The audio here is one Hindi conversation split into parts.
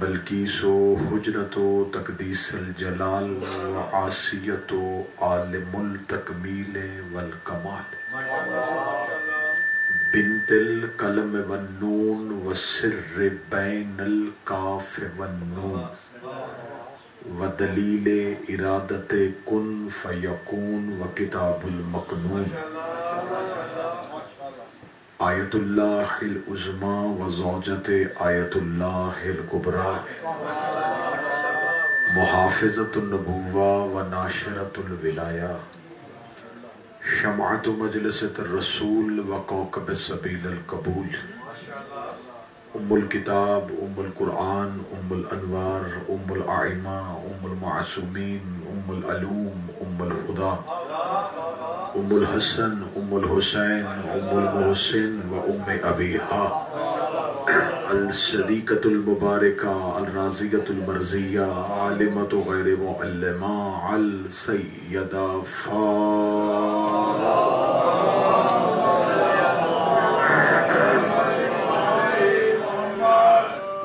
बल्कि तकदीसल जलाल व आलमुल तकमील वल कमाल। कलम व सिर बैनल काफ व दलील इरादत कुन फयकून व किताबुल मकनून। आयतुल्लाहिल उज़मा व ज़ौजत मुहाफ़िज़तुन नबुव्वा व नाशरतुल विलाया। शमाअत मजलिसत रसूल व कौकब सबील कबूल। उम्मुल किताब, उम्मुल कुरान उम्मुल अनवार, उम्मुल आइमा, उम्मुल मासूमीन, उम्मुल अलूम, उम्मुल हुदा। उम्मुल हसन उमुल हुसैन उम्मुल मोहसिन व उम्म अबीहा अल सदीकतुल मुबारका अल राजियतुल मर्जिया आलिमतु गैर मुअल्लिमा अल सैयदा फा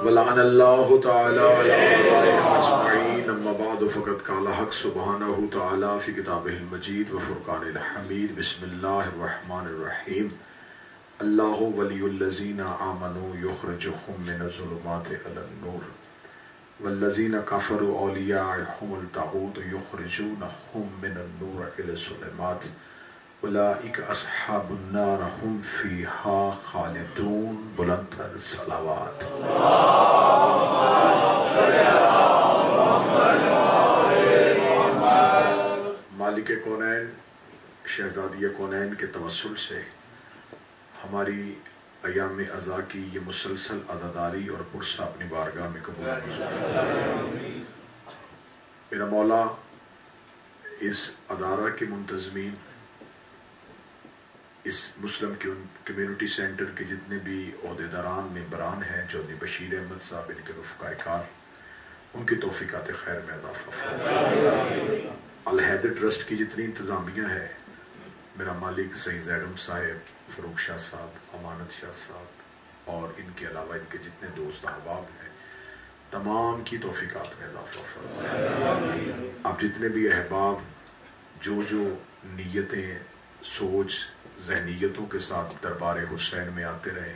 वलान अल्लाह तआला अला अजमईन अम्मा बाद फ़क़त क़ाला हक़ सुब्हानहु तआला फ़ी किताबिहिल मजीद व फ़ुरक़ानिल हमीद। रहीम अल्लाहु वलियुल्लज़ीना आमनु युख़रिजुहुम मिनज़-ज़ुलुमाति इलन नूर। वल्लज़ीना कफ़रू नूर इलज़-ज़ुलुमात उलाइक अस्हाबुन नार हम सलावत। मालिक कौनैन शहजादिया कौनैन के तवसल से हमारी अयाम अज़ा की ये मुसलसल आज़ादारी और पुरसा अपनी बारगाह में कबूल मेरा मौला, इस अदारा के मुंतजमीन, इस मुस्लिम कम्युनिटी सेंटर के जितने भी अहदेदारान मम्बरान हैं चौधरी बशीर अहमद साहब, इनके रुफ़ाकार उनकी तोफ़ीक़ात खैर में इजाफ़ा अलहद ट्रस्ट की जितनी इंतज़ामिया है, मेरा मालिक सही जैगम साहेब फ़रूक शाह साहब, अमानत शाह साहब, और इनके अलावा इनके जितने दोस्त अहबाब हैं, तमाम की तोफ़ीक़ात में इजाफ़ा अब जितने भी अहबाब जो जो नीयतें, सोच जहनीतों के साथ दरबार हुसैन में आते रहे,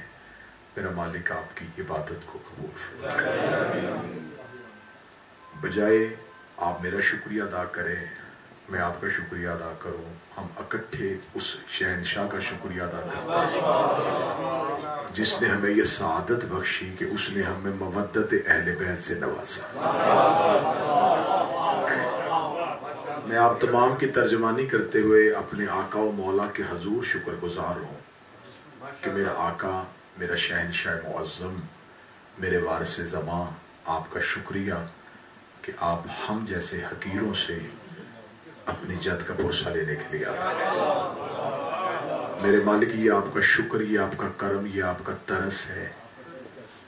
मेरा मालिक आपकी इबादत को कबूल बजाय आप मेरा शुक्रिया अदा करें, मैं आपका शुक्रिया अदा करूँ। हम इकट्ठे उस शहनशाह का शुक्रिया अदा करते हैं। जिसने हमें यह सादत बख्शी कि उसने हमें मवदत अहल बैत से नवाजा। मैं आप तमाम की तर्जमानी करते हुए अपने आका व मौला के हजूर शुक्र गुजार हूँ कि मेरा आका, मेरा शहनशाह मुआज़म मेरे वारस ज़मा आपका शुक्रिया कि आप हम जैसे हकीरों से अपनी जद का पुरसा लेने के लिए आते मेरे मालिक, ये आपका शुक्र, ये आपका करम, ये आपका तरस है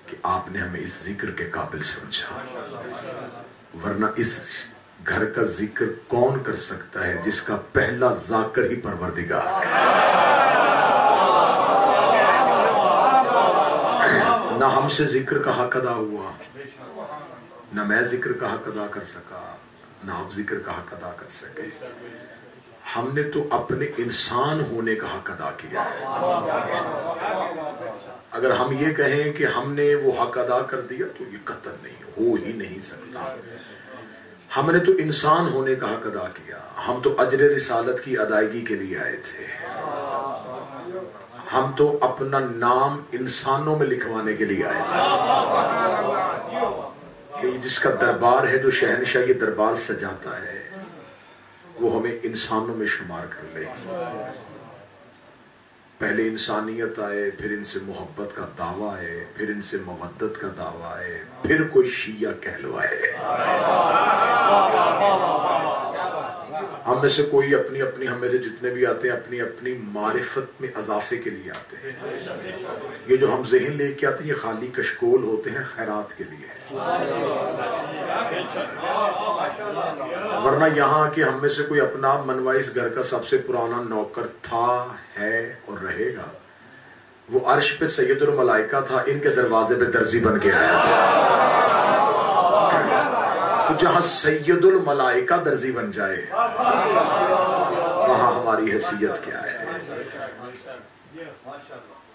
कि आपने हमें इस ज़िक्र के काबिल समझा। वरना इस घर का ज़िक्र कौन कर सकता है जिसका पहला जाकर ही परवरदिगार ना हमसे ज़िक्र का हक अदा हुआ। ना मैं ज़िक्र का हक अदा कर सका, ना आप ज़िक्र का हक अदा कर सके। हमने तो अपने इंसान होने का हक अदा किया। है अगर हम ये कहें कि हमने वो हक अदा कर दिया तो ये कतल नहीं, हो ही नहीं सकता। हमने तो इंसान होने का हक अदा किया। हम तो अजर रिसालत की अदायगी के लिए आए थे। हम तो अपना नाम इंसानों में लिखवाने के लिए आए थे। कि जिसका दरबार है, जो शहनशाह ये दरबार सजाता है, वो हमें इंसानों में शुमार कर ले। पहले इंसानियत आए, फिर इनसे मोहब्बत का दावा है फिर इनसे मवदत का दावा है फिर कोई शिया कहलवाए। हम में से कोई अपनी अपनी, हम में से जितने भी आते हैं, अपनी अपनी मारिफत में अजाफे के लिए आते हैं। ये जो हम जहन लेके आते हैं, ये खाली कशकोल होते हैं खैरात के लिए। वरना यहाँ के हम में से कोई अपना मनवा इस घर का सबसे पुराना नौकर था, है और रहेगा। वो अर्श पे सैदुल मलाइका था, इनके दरवाजे पे दर्जी बन के आया था। जहाँ सैयदुल मलाइका दर्जी बन जाए, वहाँ हमारी हैसियत क्या है?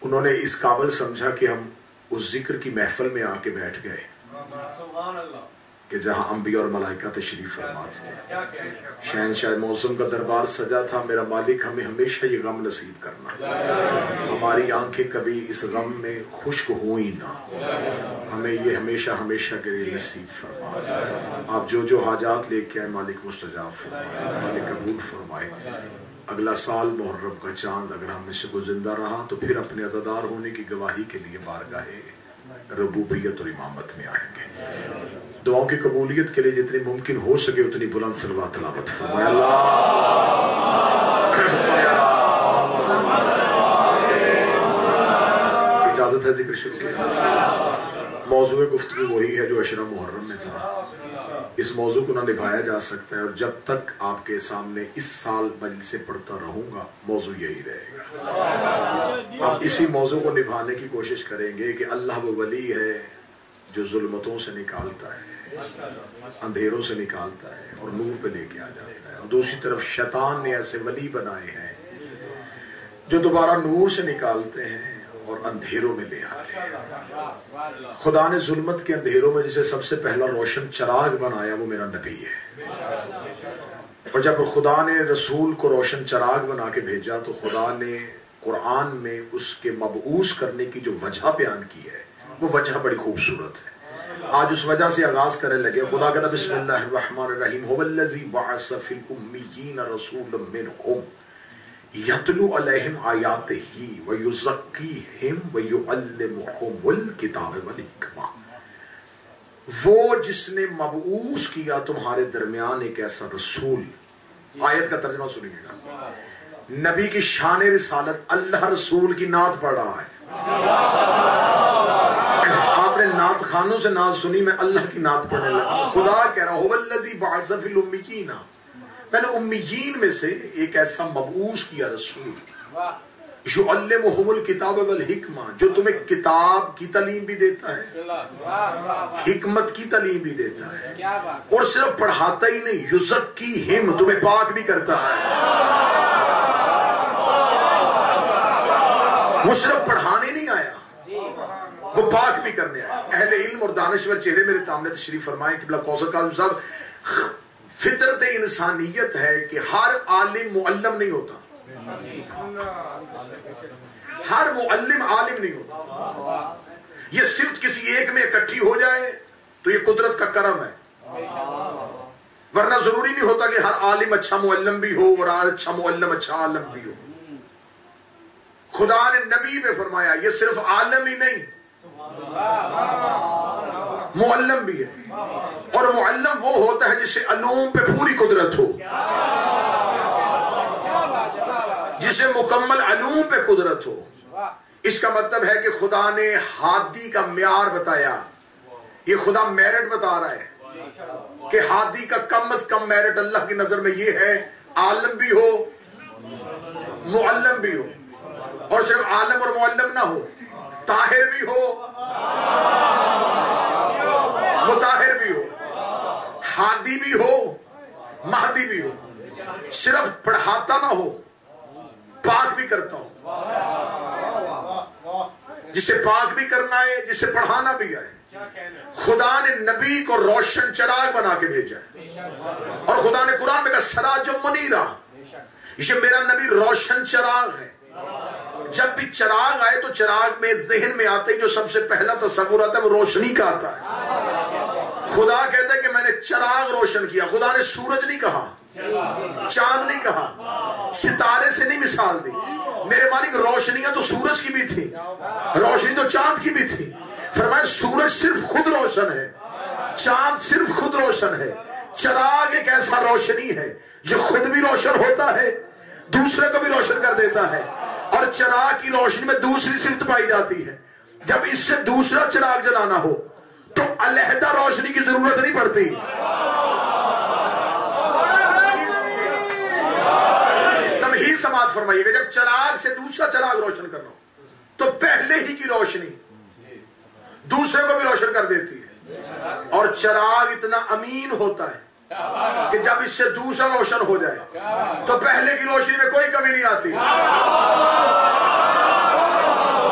उन्होंने इस काबल समझा कि हम उस ज़िक्र की महफल में आके बैठ गए। कि जहाँ अंबिया और मलाइका तशरीफ़ फरमा थे शहनशाह मौसम का दरबार सजा था, मेरा मालिक हमें हमेशा ये गम नसीब करना हमारी आँखें कभी इस गम में खुश्क हुई ना हमें ये हमेशा हमेशा के लिए नसीब फरमा आप जो जो हाजात लेके आए, मालिक मुस्तजाब फरमाए, मालिक कबूल फरमाए। अगला साल मुहर्रम का चाँद अगर हम इससे को ज़िंदा रहा तो फिर अपने अजादार होने की गवाही के लिए बारगाहे, रबूबियत और इमामत में आएँगे। दुआओं की कबूलियत के लिए जितनी मुमकिन हो सके उतनी बुलंद सलवा तलावत फरमाए। इजाज़त है ज़िक्र शुरू मौजू गुफ्तु वही है जो अशरा मुहर्रम में था। इस मौजू को ना निभाया जा सकता है और जब तक आपके सामने इस साल मजल से पढ़ता रहूँगा, मौजू यही रहेगा। हम इसी मौजू को निभाने की कोशिश करेंगे कि अल्लाह वो वली है जो जुल्मतों से निकालता है, अंधेरों से निकालता है और नूर पे लेके आ जाता है। और दूसरी तरफ़ शैतान ने ऐसे वली बनाए हैं, जो दोबारा नूर से निकालते हैं और अंधेरों में ले आते हैं। खुदा ने जुल्मत के अंधेरों में जिसे सबसे पहला रोशन चराग बनाया, वो मेरा नबी है। और जब खुदा ने रसूल को रोशन चराग बना के भेजा तो खुदा ने कुरान में उसके मबूस करने की जो वजह बयान की है वो वजह बड़ी खूबसूरत है। आज उस वजह से आगाज़ करने लगे, खुदा कहता बिस्मिल्लाहिर्रहमानिर्रहीम, हुवल्लज़ी फिल रसूलन मिनहुम, यतलू अलैहिम आयातिही व युज़क्कीहिम व युअल्लिमुहुमुल किताब वल हिकमा। वो जिसने मबूस किया तुम्हारे दरमियान एक ऐसा रसूल। आयत का तर्जमा सुनिएगा। नबी की शान रिसालत अल्लाह रसूल की नात पढ़ रहा है। आपने नात खानों से नात सुनी, मैं अल्लाह की नात पढ़ने लगा। खुदा कह रहा हुवल्लज़ी मैंने उम्मीयीन में से एक ऐसा मबूस किया रसूल। जो अल्लमुहुमुल किताब वल हिकमा, जो तुम्हें किताब की तालीम भी देता है, हिकमत की तालीम भी देता है। और सिर्फ़ पढ़ाता ही नहीं युजक की हिम तुम्हें पाक भी करता है। वो सिर्फ़ वो पाक भी करने आया अहले इल्म और दानश्वर चेहरे मेरे सामने तशरीफ़ फरमाए कि कौसर काजम साहब, फितरत इंसानियत है कि हर आलिम मुअल्लम नहीं होता। हर मुअल्लिम आलिम नहीं होता। ये सिर्फ़ किसी एक में इकट्ठी हो जाए तो ये कुदरत का करम है। वरना ज़रूरी नहीं होता कि हर आलिम अच्छा मुअल्लम भी हो और हर अच्छा मुअल्लम अच्छा आलम भी हो। खुदा ने नबी में फरमाया, ये सिर्फ़ आलम ही नहीं मुअल्लम भी है। और मुअल्लम वो होता है जिससे अलूम पे पूरी कुदरत हो। जिसे मुकम्मल अलूम पे कुदरत हो। इसका मतलब है कि खुदा ने हादी का म्यार बताया। ये खुदा मेरिट बता रहा है कि हादी का कम अज कम मेरिट अल्लाह की नज़र में ये है, आलम भी हो, मुअल्लम भी हो। और सिर्फ़ आलम और मुअल्लम ना हो। ताहिर भी हो। मुताहिर भी हो। हादी भी हो, महदी भी हो। सिर्फ़ पढ़ाता ना हो, पाक भी करता हो। जिसे पाक भी करना है, जिसे पढ़ाना भी है, खुदा ने नबी को रोशन चराग बना के भेजा है। और खुदा ने कुरान में कहा सराज मनीरा ये मेरा नबी रोशन चराग है। जब भी चराग आए तो चराग में जहन में आते जो सबसे पहला तस्वुर आता है, वो रोशनी का आता है। खुदा कहता है कि मैंने चराग रोशन किया। खुदा ने सूरज नहीं कहा, चाँद नहीं कहा, सितारे से नहीं मिसाल दी। मेरे मालिक, रोशनियाँ तो सूरज की भी थी, रोशनी तो चाँद की भी थी। फरमाए सूरज सिर्फ़ खुद रोशन है, चाँद सिर्फ़ खुद रोशन है। चराग एक ऐसा रोशनी है, जो खुद भी रोशन होता है, दूसरे को भी रोशन कर देता है। और चराग की रोशनी में दूसरी सिमत पाई जाती है। जब इससे दूसरा चिराग जलाना हो तो अलहदा रोशनी की ज़रूरत नहीं पड़ती। तमहीर समाज फरमाइएगा, जब चराग से दूसरा चराग रोशन करना हो तो पहले ही की रोशनी दूसरे को भी रोशन कर देती है। और चराग इतना अमीन होता है कि जब इससे दूसरा रोशन हो जाए तो पहले की रोशनी में कोई कमी नहीं आती।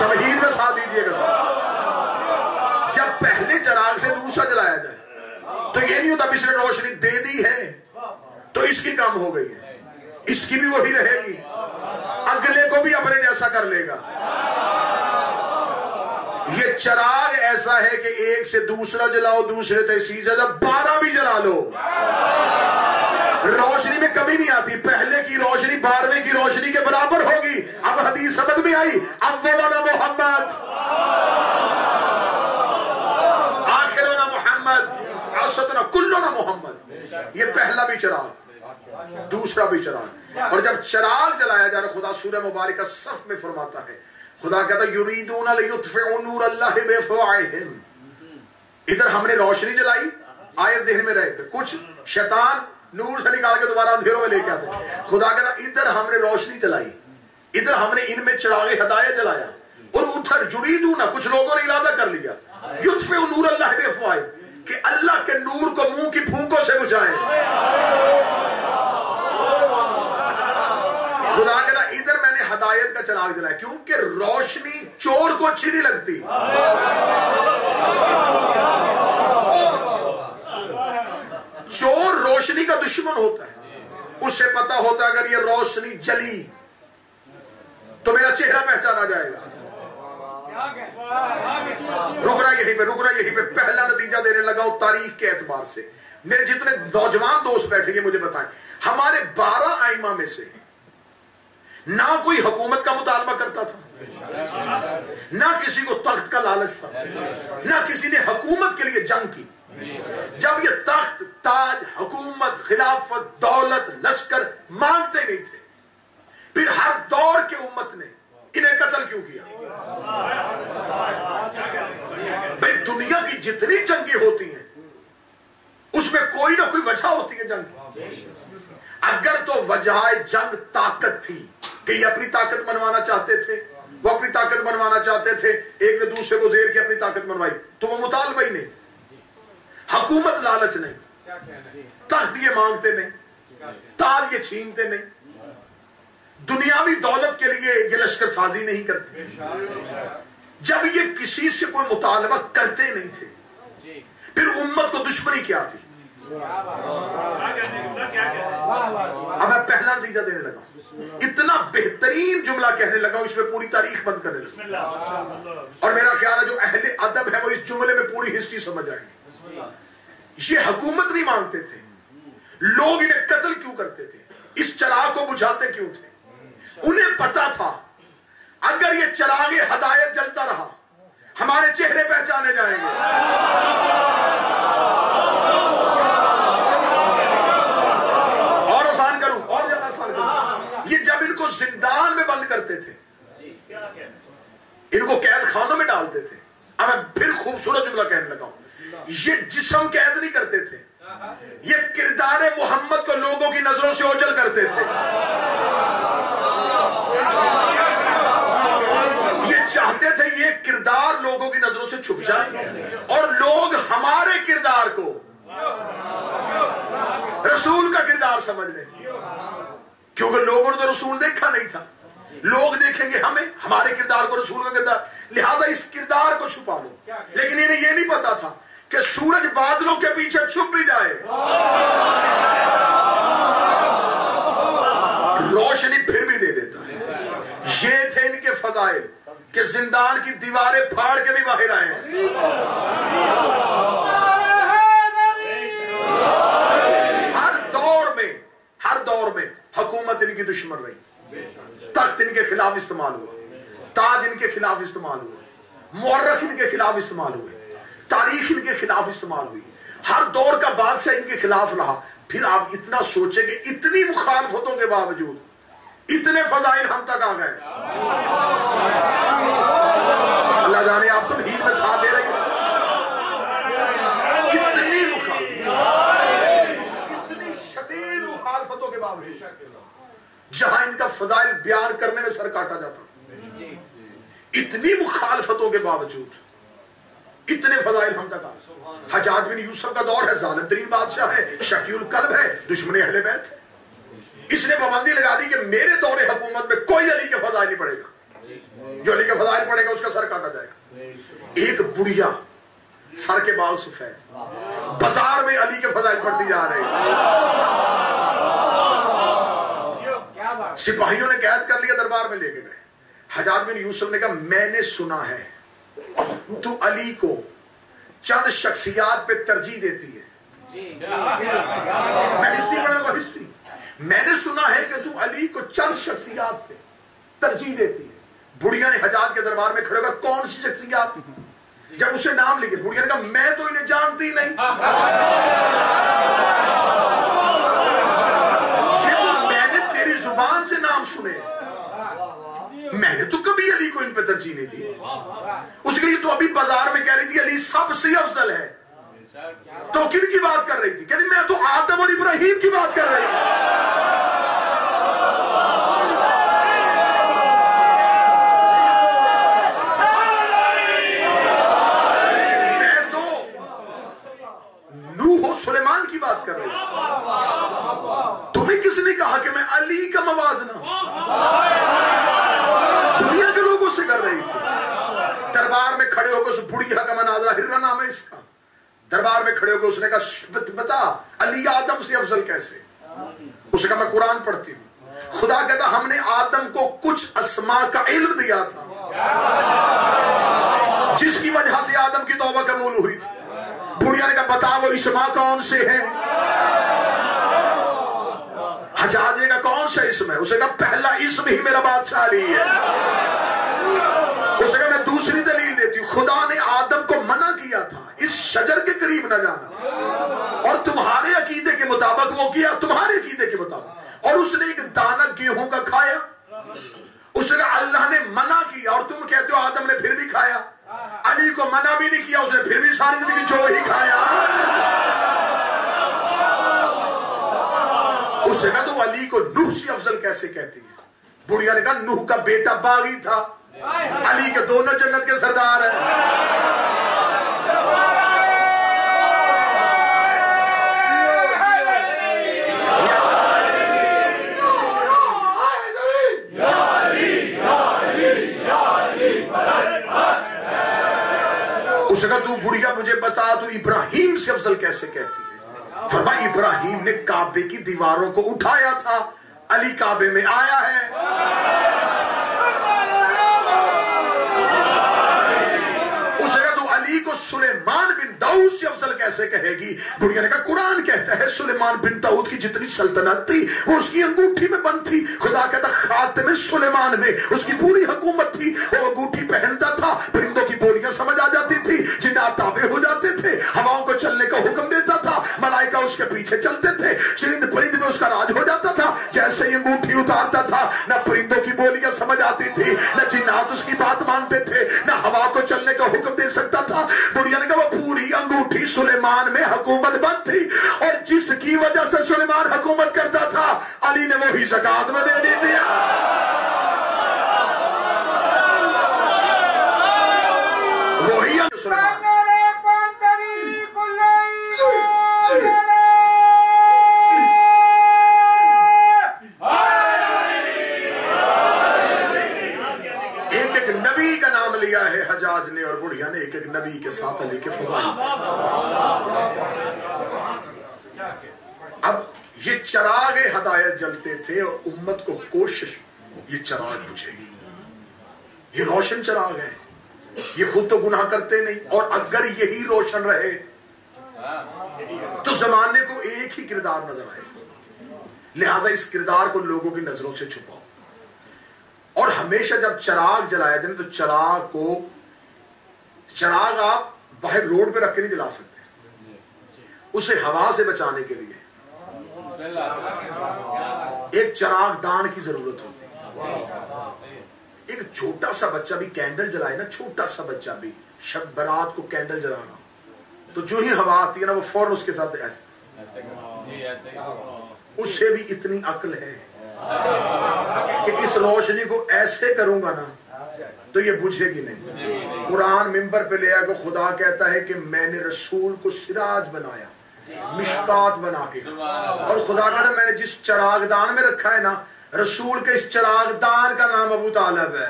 तमहीर में साथ दीजिएगा सर जब पहले चराग से दूसरा जलाया जाए तो ये नहीं होता पिछले रोशनी दे दी है तो इसकी कम हो गई है। इसकी भी वही रहेगी। अगले को भी अपने जैसा कर लेगा। ये चराग ऐसा है कि एक से दूसरा जलाओ, दूसरे तहसील जला बारह भी जला लो। रोशनी में कमी नहीं आती। पहले की रोशनी बारहवें की रोशनी के बराबर होगी। अब हदीस समझ में आई? अब वो ना मोहम्मद। आखिर ना मोहम्मद। असदना कुल्लो ना मोहम्मद। ये पहला भी चराग। दूसरा भी चराग। और जब चराग जलाया जा रहा, खुदा सूर्य मुबारक सफ में फरमाता है खुदा कहता, युरीदून इधर हमने रोशनी जलाई, आयत देहन में रहे। कुछ शैतान नूर से निकाल के दोबारा अंधेरों में लेके आते खुदा कहता, इधर हमने रोशनी जलाई, इधर हमने इनमें चरागे हदायत जलाया, और उधर जुरीदू ना कुछ लोगों ने इरादा कर लिया युद्फ नूर अल्लाह बेफवाए कि अल्लाह के नूर को मुँह की फूंकों से बुझाए। खुदा कहता हदायत का चराग जलाया क्योंकि रोशनी चोर को अच्छी नहीं लगती। चोर रोशनी का दुश्मन होता है। उसे पता होता है अगर ये रोशनी जली तो मेरा चेहरा पहचाना जाएगा। रुक रहा यहीं पे, रुक रहा यहीं पे। पहला नतीजा देने लगा हूँ तारीख के एतबार से। मेरे जितने नौजवान दोस्त बैठेंगे मुझे बताएँ। हमारे बारह आइमा में से ना कोई हुकूमत का मुतालबा करता था। ना किसी को तख्त का लालच था। ना किसी ने हुकूमत के लिए जंग की। जब ये तख्त, ताज, हुकूमत, खिलाफत, दौलत, लश्कर मांगते नहीं थे, फिर हर दौर के उम्मत ने इन्हें कत्ल क्यों किया? भाई, दुनिया की जितनी जंगें होती हैं, उसमें कोई ना कोई वजह होती है जंग अगर तो वजह जंग ताकत थी कि ये अपनी ताकत मनवाना चाहते थे। वो अपनी ताकत मनवाना चाहते थे। एक ने दूसरे को जेर के अपनी ताकत मनवाई। तो वो मुतालबा ही नहीं। हुकूमत लालच नहीं। तख्त ये मांगते नहीं। तार ये छीनते नहीं। दुनियावी दौलत के लिए ये लश्कर साजी नहीं करते। जब ये किसी से कोई मुतालबा करते नहीं थे, फिर उम्मत को दुश्मनी क्या थी? अब मैं पहला नतीजा देने लगा। इतना बेहतरीन जुमला कहने लगा इसमें पूरी तारीख बंद करने लगा। और मेरा ख्याल है जो अहले अदब है, वो इस जुमले में पूरी हिस्ट्री समझ आएगी। ये हुकूमत नहीं मांगते थे। लोग इन्हें कत्ल क्यों करते थे? इस चराग को बुझाते क्यों थे? उन्हें पता था, अगर ये चरागे हदायत जलता रहा, हमारे चेहरे पहचाने जाएँगे और आसान करूँ और ज़्यादा आसान करूँ ये जब इनको जिंदान में बंद करते थे। इनको कैद खानों में डालते थे। अब मैं फिर खूबसूरत जुमला कहने लगा ये जिसम कैद नहीं करते थे। ये किरदार मोहम्मद को लोगों की नज़रों से ओझल करते थे। ये चाहते थे ये किरदार लोगों की नज़रों से छुप जाए और लोग हमारे किरदार को रसूल का किरदार समझ लें। क्योंकि लोगों ने तो रसूल देखा नहीं था। लोग देखेंगे हमें, हमारे किरदार को, रसूल का किरदार। लिहाजा इस किरदार को छुपा लो। लेकिन इन्हें यह नहीं पता था कि सूरज बादलों के पीछे छुप भी जाए। रोशनी फिर भी दे देता है। ये थे इनके फजाइल कि जिंदान की दीवारें फाड़ के भी बाहर आए हर दौर में, हर दौर में हुकूमत इनकी दुश्मन रही। तख्त इनके खिलाफ इस्तेमाल हुआ। ताज इनके खिलाफ इस्तेमाल हुआ। मुर्रख इनके खिलाफ इस्तेमाल हुए। तारीख इनके खिलाफ इस्तेमाल हुई। हर दौर का बादशाह इनके खिलाफ रहा। फिर आप इतना सोचे कि इतनी मुखालफतों के बावजूद, इतने फजाइल हम तक आ गए। अल्लाह जाने आप तो भीड़ में साथ दे रहे इतनी इतनी शदीद मुखालफतों के बावजूद जहाँ इनका फजाइल बयान करने में सर काटा जाता। था इतनी मुखालफतों के बावजूद, इतने फजाइल हम तक हजाज बिन यूसुफ का दौर है जालिम तरीन बादशाह है शकील कल्ब है, दुश्मन अहले बैत। इसने पाबंदी लगा दी कि मेरे दौरे हुकूमत में कोई अली के फजाइल नहीं पड़ेगा। जो अली के फजाइल पड़ेगा, उसका सर काटा जाएगा। एक बुढ़िया सर के बाल सफ़ेद। बाज़ार में अली के फजाइल पड़ती जा रहे सिपाहियों ने कैद कर लिया दरबार में लेके गए। हजाज बिन यूसुफ ने कहा मैंने सुना है तू अली को चंद शख्सियात पे तरजीह देती है। मैं हिस्ट्री पढ़ूँगा हिस्ट्री। मैंने सुना है कि तू अली को चंद शख्सियात पे तरजीह देती है। बुढ़िया ने हजाज के दरबार में खड़े होकर कौन सी शख्सियात? जब उसे नाम लिखे बुढ़िया ने कहा मैं तो इन्हें जानती नहीं ये तो मैंने तेरी ज़ुबान से नाम सुने। मैंने तो कभी अली को इन पे तरजीह नहीं दी। उसके लिए तो अभी बाज़ार में कह रही थी अली सबसे अफजल है। तो किन की बात कर रही थी? कहती मैं तो आदम और इब्राहिम की बात कर रही थी मैं तो नूह और सुलेमान की बात कर रही थी तुम्हें किसने कहा कि मैं अली का मवाजना दुनिया के लोगों से कर रही थी। दरबार में खड़े होकर उस बुढ़िया का मनाजरा, हिर्रा नाम है इसका। दरबार में खड़े होकर उसने कहा बता, अली आदम से अफजल कैसे? उसने कहा, मैं कुरान पढ़ती हूँ। खुदा कहता, हमने आदम को कुछ असमा का इल्म दिया था, जिसकी वजह से आदम की तौबा कबूल हुई थी। बुढ़िया ने कहा, बता, वो इसमा कौन से है? हजाजे का कौन सा इसम है? उसे कहा, पहला इसम ही मेरा बादशाह अली है। उसे कहा, मैं दूसरी दलील देती हूँ। खुदा ने आदम को मना किया था, इस शजर के करीब न जाना। और तुम्हारे अकीदे के मुताबिक वो किया, तुम्हारे अकीदे के मुताबिक। और उसने एक दाना गेहूँ का खाया। उसने कहा, अल्लाह ने मना किया और तुम कहते हो आदम ने फिर भी खाया। अली को मना भी नहीं किया, उसने फिर भी सारी ज़िंदगी जो ही खाया। कहा तुम अली को नूह से अफजल कैसे कहती है? बुढ़िया ने कहा नूह का बेटा बागी था। अली के दोनों जन्नत के सरदार हैं। उसने कहा तू बुढ़िया मुझे बता, तू इब्राहिम से अफजल कैसे कहती है? फरमा इब्राहिम ने काबे की दीवारों को उठाया था अली काबे में आया है। सुलेमान बिन दाऊद से अफजल कैसे कहेगी? बुढ़िया ने कहा, कुरान कहता है, सुलेमान बिन दाऊद की जितनी सल्तनत थी, वो उसकी अंगूठी में बंद थी। खुदा कहता खाते सुलेमान में उसकी पूरी हुकूमत थी। वो अंगूठी पहनता था, परिंदों की बोलियाँ समझ आ जाती थी जिन्ना ताबे हो जाते थे, हवाओं को चलने का हुक्म देता था, मलाइका उसके पीछे चलते थे, चिरिंद परिंद में उसका राज हो जाता था, जैसे ही अंगूठी उतारता था, न परिंदों की बोलियाँ समझ आती थी, न जिन्नात उसकी बात मानते थे, न हवा को चलने का हुक्म दे सकता था बुढ़िया ने कहा पूरी अंगूठी सुलेमान में हुकूमत बंद थी और जिसकी वजह से सुलेमान हुकूमत करता था, अली ने वही जक़ात में दे दी थी। थे और उम्मत को कोशिश ये चराग बुझेगी। ये रोशन चराग है। ये खुद तो गुनाह करते नहीं। और अगर यही रोशन रहे तो जमाने को एक ही किरदार नज़र आए। लिहाजा इस किरदार को लोगों की नज़रों से छुपाओ। और हमेशा जब चराग जलाया जाए तो चराग को, चराग आप बाहर रोड पे रख के नहीं जला सकते। उसे हवा से बचाने के लिए एक चराग दान की ज़रूरत होती है। एक छोटा सा बच्चा भी कैंडल जलाए ना, छोटा सा बच्चा भी, शब बरात को कैंडल जलाना। तो जो ही हवा आती है ना, वो फ़ौरन उसके साथ ऐसे। उसे भी इतनी अकल है कि इस रोशनी को ऐसे करूँगा ना तो ये बुझेगी नहीं। कुरान मिंबर पे ले आकर खुदा कहता है कि मैंने रसूल को सिराज बनाया। मिशकात बना के। और खुदा कहता मैंने जिस चरागदान में रखा है ना, रसूल के इस चरागदान का नाम अबू तालब है।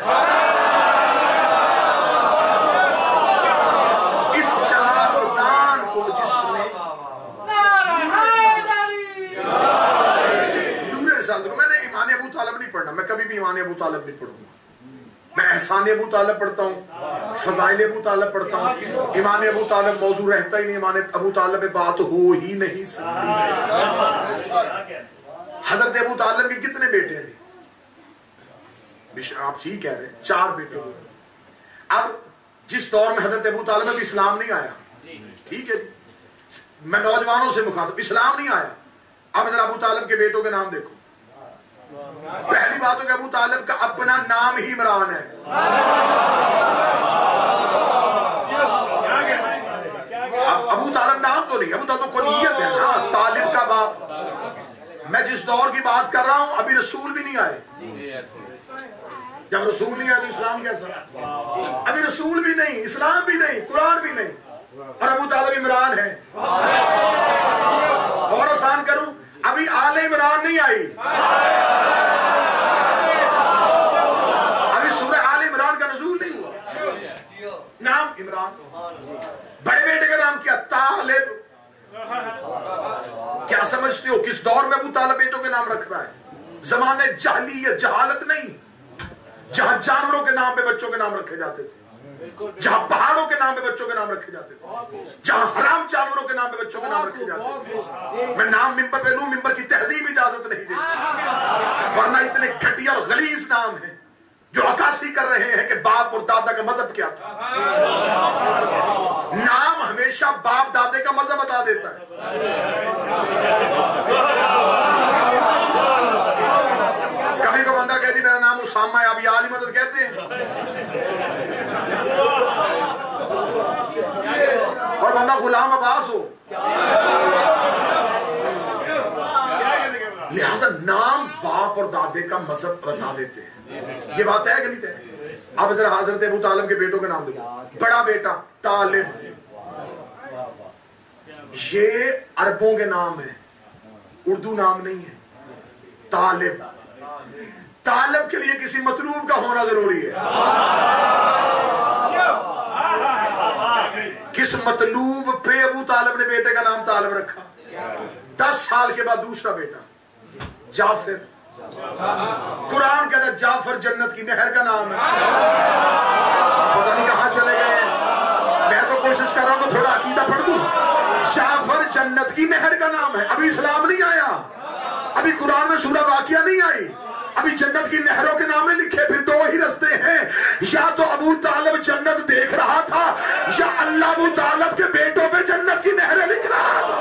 इस चरागदान को जिसने दूर मैंने ईमान अबू तालब नहीं पढ़ना, मैं कभी भी ईमान अबू तालब नहीं पढ़ूँगा। मैं एहसान अबू तालब पढ़ता हूँ। फजाइल अबू तालब पढ़ता हूँ। ईमान अबू तालब मौजू रहता ही नहीं ईमान अबू तालब बात हो ही नहीं सकती। हज़रत अबू तालब के कितने बेटे हैं आप ठीक कह रहे हैं, चार बेटे अब जिस दौर में हज़रत अबू तालब में इस्लाम नहीं आया, ठीक है मैं नौजवानों से मुखातब, इस्लाम नहीं आया। अब जरा अबू तालब के बेटों के नाम देखो। पहली बात हो कि अबू तालब का अपना नाम ही इमरान है अबू तालब नाम तो नहीं अबू तालब तो कुनियत है ना, तालिब का बाप। मैं जिस दौर की बात कर रहा हूँ, अभी रसूल भी नहीं आए। जब रसूल नहीं आया तो इस्लाम कैसा? अभी रसूल भी नहीं, इस्लाम भी नहीं, कुरान भी नहीं। और अबू तालब इमरान है। और आसान करूँ, अभी आले इमरान नहीं आई अभी सूर्य आल इमरान का नजूल नहीं हुआ नाम इमरान बड़े बेटे का नाम क्या? तालिब क्या समझते हो किस दौर में अबू तालिब बेटों के नाम रख रहा है? जमाने जाली या जहालत नहीं। जहाँ जानवरों के नाम पे बच्चों के नाम रखे जाते थे। जहाँ पहाड़ों के नाम पे बच्चों के नाम रखे जाते थे। जहाँ हराम जानवरों के नाम पे बच्चों के नाम रखे जाते थे। मैं नाम मिंबर पे लू, मिंबर की तहजीब इजाज़त नहीं देती। वरना इतने घटिया और गलीज नाम है। जो अकाशी कर रहे हैं कि बाप और दादा का मज़हब क्या था? नाम हमेशा बाप दादे का मज़हब बता देता है। कभी को बंदा कहती मेरा नाम उसामा है अब ये आली मदद कहते हैं? और बंदा गुलाम अब्बास हो। लिहाजा नाम बाप और दादे का मज़हब बता देते हैं। ये बात है कि नहीं तय। अब जरा हज़रत अबू तालिब के बेटों के नाम देखो बड़ा बेटा, तालिब। ये अरबों के नाम है। उर्दू नाम नहीं है। तालिब। तालब के लिए किसी मतलूब का होना ज़रूरी है। किस मतलूब पे अबू तालब ने बेटे का नाम तालब रखा? दस साल के बाद दूसरा बेटा, जाफिर। कुरान कहता जाफ़र जन्नत की नहर का नाम है। आप पता नहीं कहाँ चले गए मैं तो कोशिश कर रहा हूँ थोड़ा अकीदा पढ़ दू। जाफ़र जन्नत की नहर का नाम है। अभी इस्लाम नहीं आया। अभी कुरान में सूरह वाकिया नहीं आई। अभी जन्नत की नहरों के नाम लिखे फिर दो ही रस्ते हैं। या तो अबू तालब जन्नत देख रहा था, या अल्लाह अबू तालब के बेटों पे जन्नत की नहरें लिख रहा था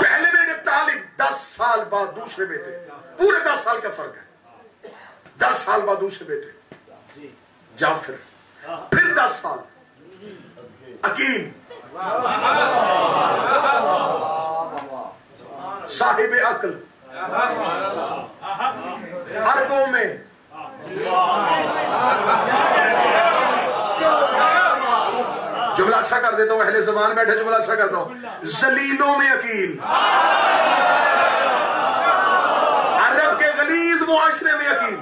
पहले बेटे तालिब दस साल बाद दूसरे बेटे। पूरे दस साल का फ़र्क है। दस साल बाद दूसरे बेटे। जाफिर फिर। दस साल। अकीम। साहिब अकल। अरबों में। जुमला अच्छा कर देता हूँ, अहले जबान बैठे, जुमला अच्छा करता हूँ। जलीलों में अकील गलीज मुआशरे में यकीन।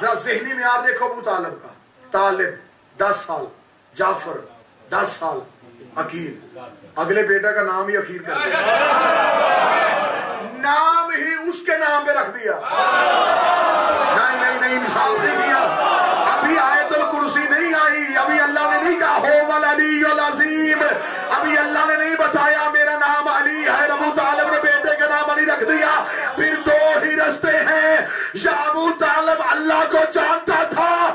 जरा जहनी में यार देखो अबू तालब का। तालिब, दस साल। जाफ़र, दस साल। अकील। अगले बेटा का नाम ही अकील कर दिया। नाम ही उसके नाम पे रख दिया। नहीं नहीं नहीं, इंसाफ नहीं किया। अभी आयतुल कुर्सी नहीं आई। अभी अल्लाह ने नहीं कहा हो वल अभी अल्लाह ने नहीं बताया, मेरा अली रख दिया। फिर दो ही रस्ते हैं। अबू तालिब अल्लाह को जानता था।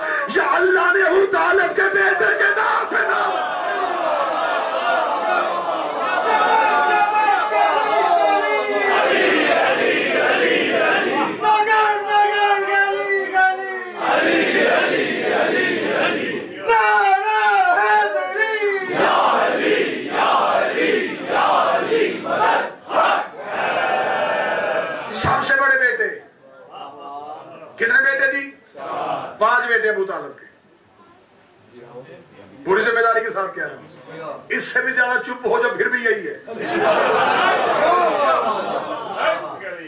बेटे दी? पाँच बेटे अबू तालब के। बुरी ज़िम्मेदारी के साथ कह रहा हूँ। इससे भी ज़्यादा चुप हो जाओ, फिर भी यही है।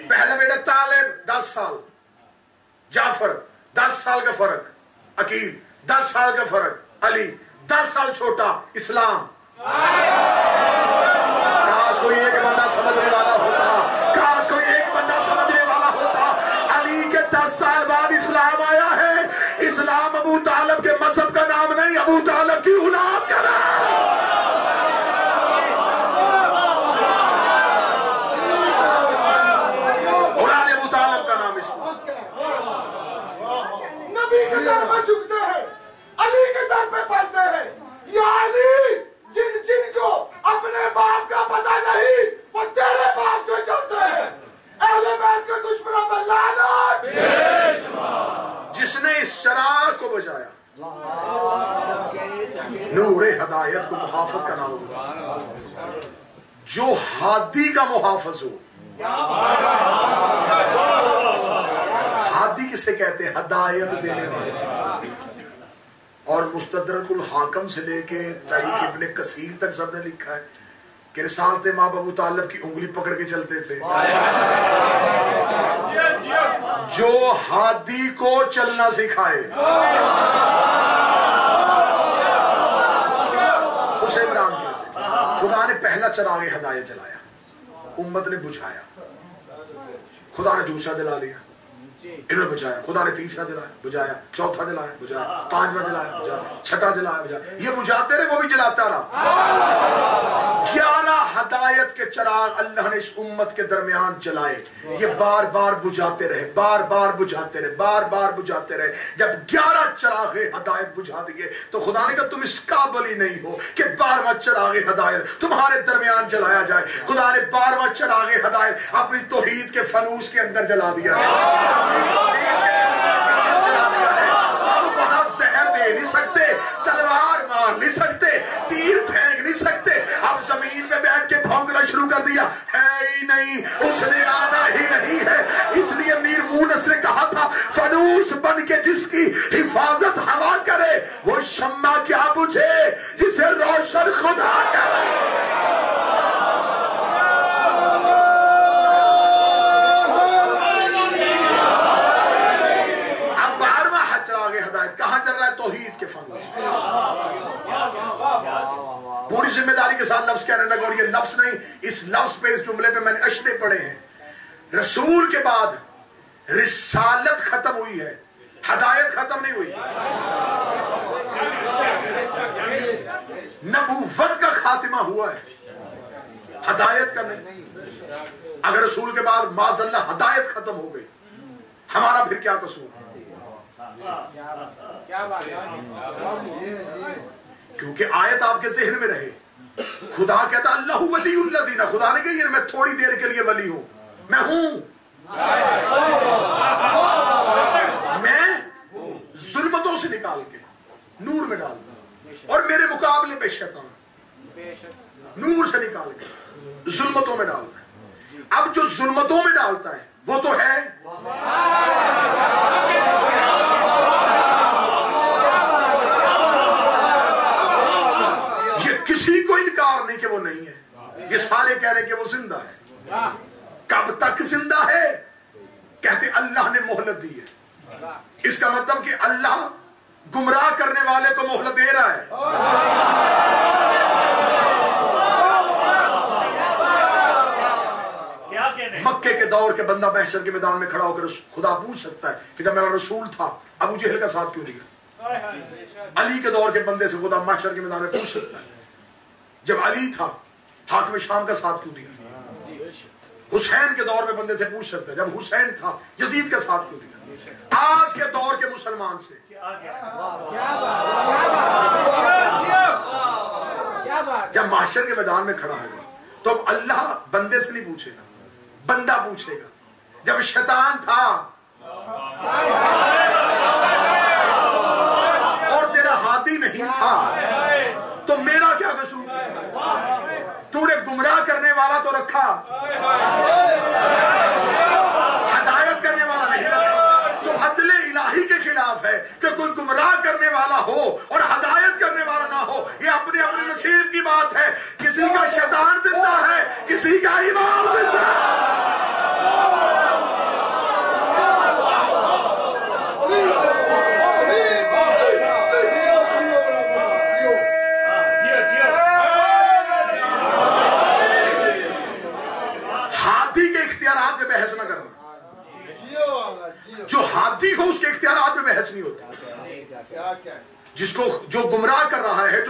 पहला बेटा तालिब, दस साल। जाफ़र, दस साल का फ़र्क। अकील, दस साल का फ़र्क। अली, दस साल छोटा। इस्लाम। काश कोई एक बंदा समझने वाला होता। काश कोई एक बंदा समझने वाला होता। अली के दस साल इस्लाम आया है। इस्लाम अबू तालब के मज़हब का नाम नहीं, अबू तालब की औलाद का नाम। का नाम के झुकते हैं, अली के पढ़ते हैं। या बाप का पता नहीं बाप चलते जिसने इस शरार को बजाया। नूरे हदायत को मुहाफज का नाम होता जो हादी का मुहाफज हो। हादी किसे कहते हैं? हदायत देने वाले। और मुस्तदरकुल हाकम से लेके तरीक इब्ने कसीर तक सबने लिखा है। कि रिसालते माँ बाबू तालब की उंगली पकड़ के चलते थे। जो हादी को चलना सिखाए। उसे इमरान कहते खुदा ने पहला चरागे हदायत जलाया। उम्मत ने बुझाया। खुदा ने दूसरा जला लिया। इन्होंने बुझाया। खुदा ने तीसरा जलाया बुझाया। चौथा जलाया बुझाया। पांचवा जलाया बुझाया। छठा जलाया बुझाया। ये बुझाते रहे, वो भी जलाता रहा। ग्यारह हदायत के चराग अल्लाह ने इस उम्मत के दरमियान जलाए। ये बार बार बुझाते रहे बार बार बुझाते रहे बार बार बुझाते रहे। जब ग्यारह चरागे हदायत बुझा दिए तो खुदा ने कहा, तुम इस काबल ही नहीं हो कि बारवा चरागे हदायत तुम्हारे दरमियान जलाया जाए। खुदा ने बारवा चरागे हदायत अपनी तोहीद के फनूस के अंदर जला दिया। तलवार मार नहीं सकते, तीर फेंक नहीं सकते। अब ज़मीन पे बैठ के भौंकना शुरू कर दिया। है उसने आना ही नहीं है। इसलिए मीर मूनस कहा था, फनूस बन के जिसकी लफ्ज नहीं, इस लफ्ज पे, इस जुमले पे मैंने अशरे पढ़े हैं। रसूल के बाद रिसालत खत्म हुई है। हदायत खत्म नहीं हुई। नबूवत का खातिमा हुआ है। हदायत का नहीं। अगर रसूल के बाद माजल्ला हदायत खत्म हो गई, हमारा फिर क्या कसूर? क्योंकि आयत आपके जहन में रहे। खुदा कहता, अल्लाह वलीजीना खुदा ने कही मैं थोड़ी देर के लिए वली हूँ। मैं हूँ। मैं जुल्मतों से निकाल के, नूर में डाल और मेरे मुकाबले पे शैतान नूर से निकाल के, जुल्मतों में डालता है। अब जो जुल्मतों में डालता है, वो तो है ये किसी इनकार नहीं कि वो नहीं है। ये सारे कह रहे कि वो ज़िंदा है। कब तक ज़िंदा है? कहते अल्लाह ने मोहलत दी है। इसका मतलब कि अल्लाह गुमराह करने वाले को मोहलत दे रहा है। मक्के के दौर के बंदा महशर के मैदान में खड़ा होकर खुदा पूछ सकता है कि जब मेरा रसूल था अबू जहल का साथ क्यों दिया अली के दौर के बंदे से खुदा महशर के मैदान में पूछ सकता है। जब अली था, हाकिम शाम का साथ क्यों दिया? हुसैन के दौर में बंदे से पूछ सकता जब हुसैन था, यजीद का साथ क्यों दिया? आज के दौर के मुसलमान से। जब माशर के मैदान में खड़ा होगा तो अब अल्लाह बंदे से नहीं पूछेगा, बंदा पूछेगा, जब शैतान था, और तेरा हाथी नहीं था कसूर तूने गुमराह करने वाला तो रखा। हदायत करने वाला नहीं रखा। तो अदले इलाही के खिलाफ है कि कोई गुमराह करने वाला हो और हदायत जिसको जो गुमराह कर रहा है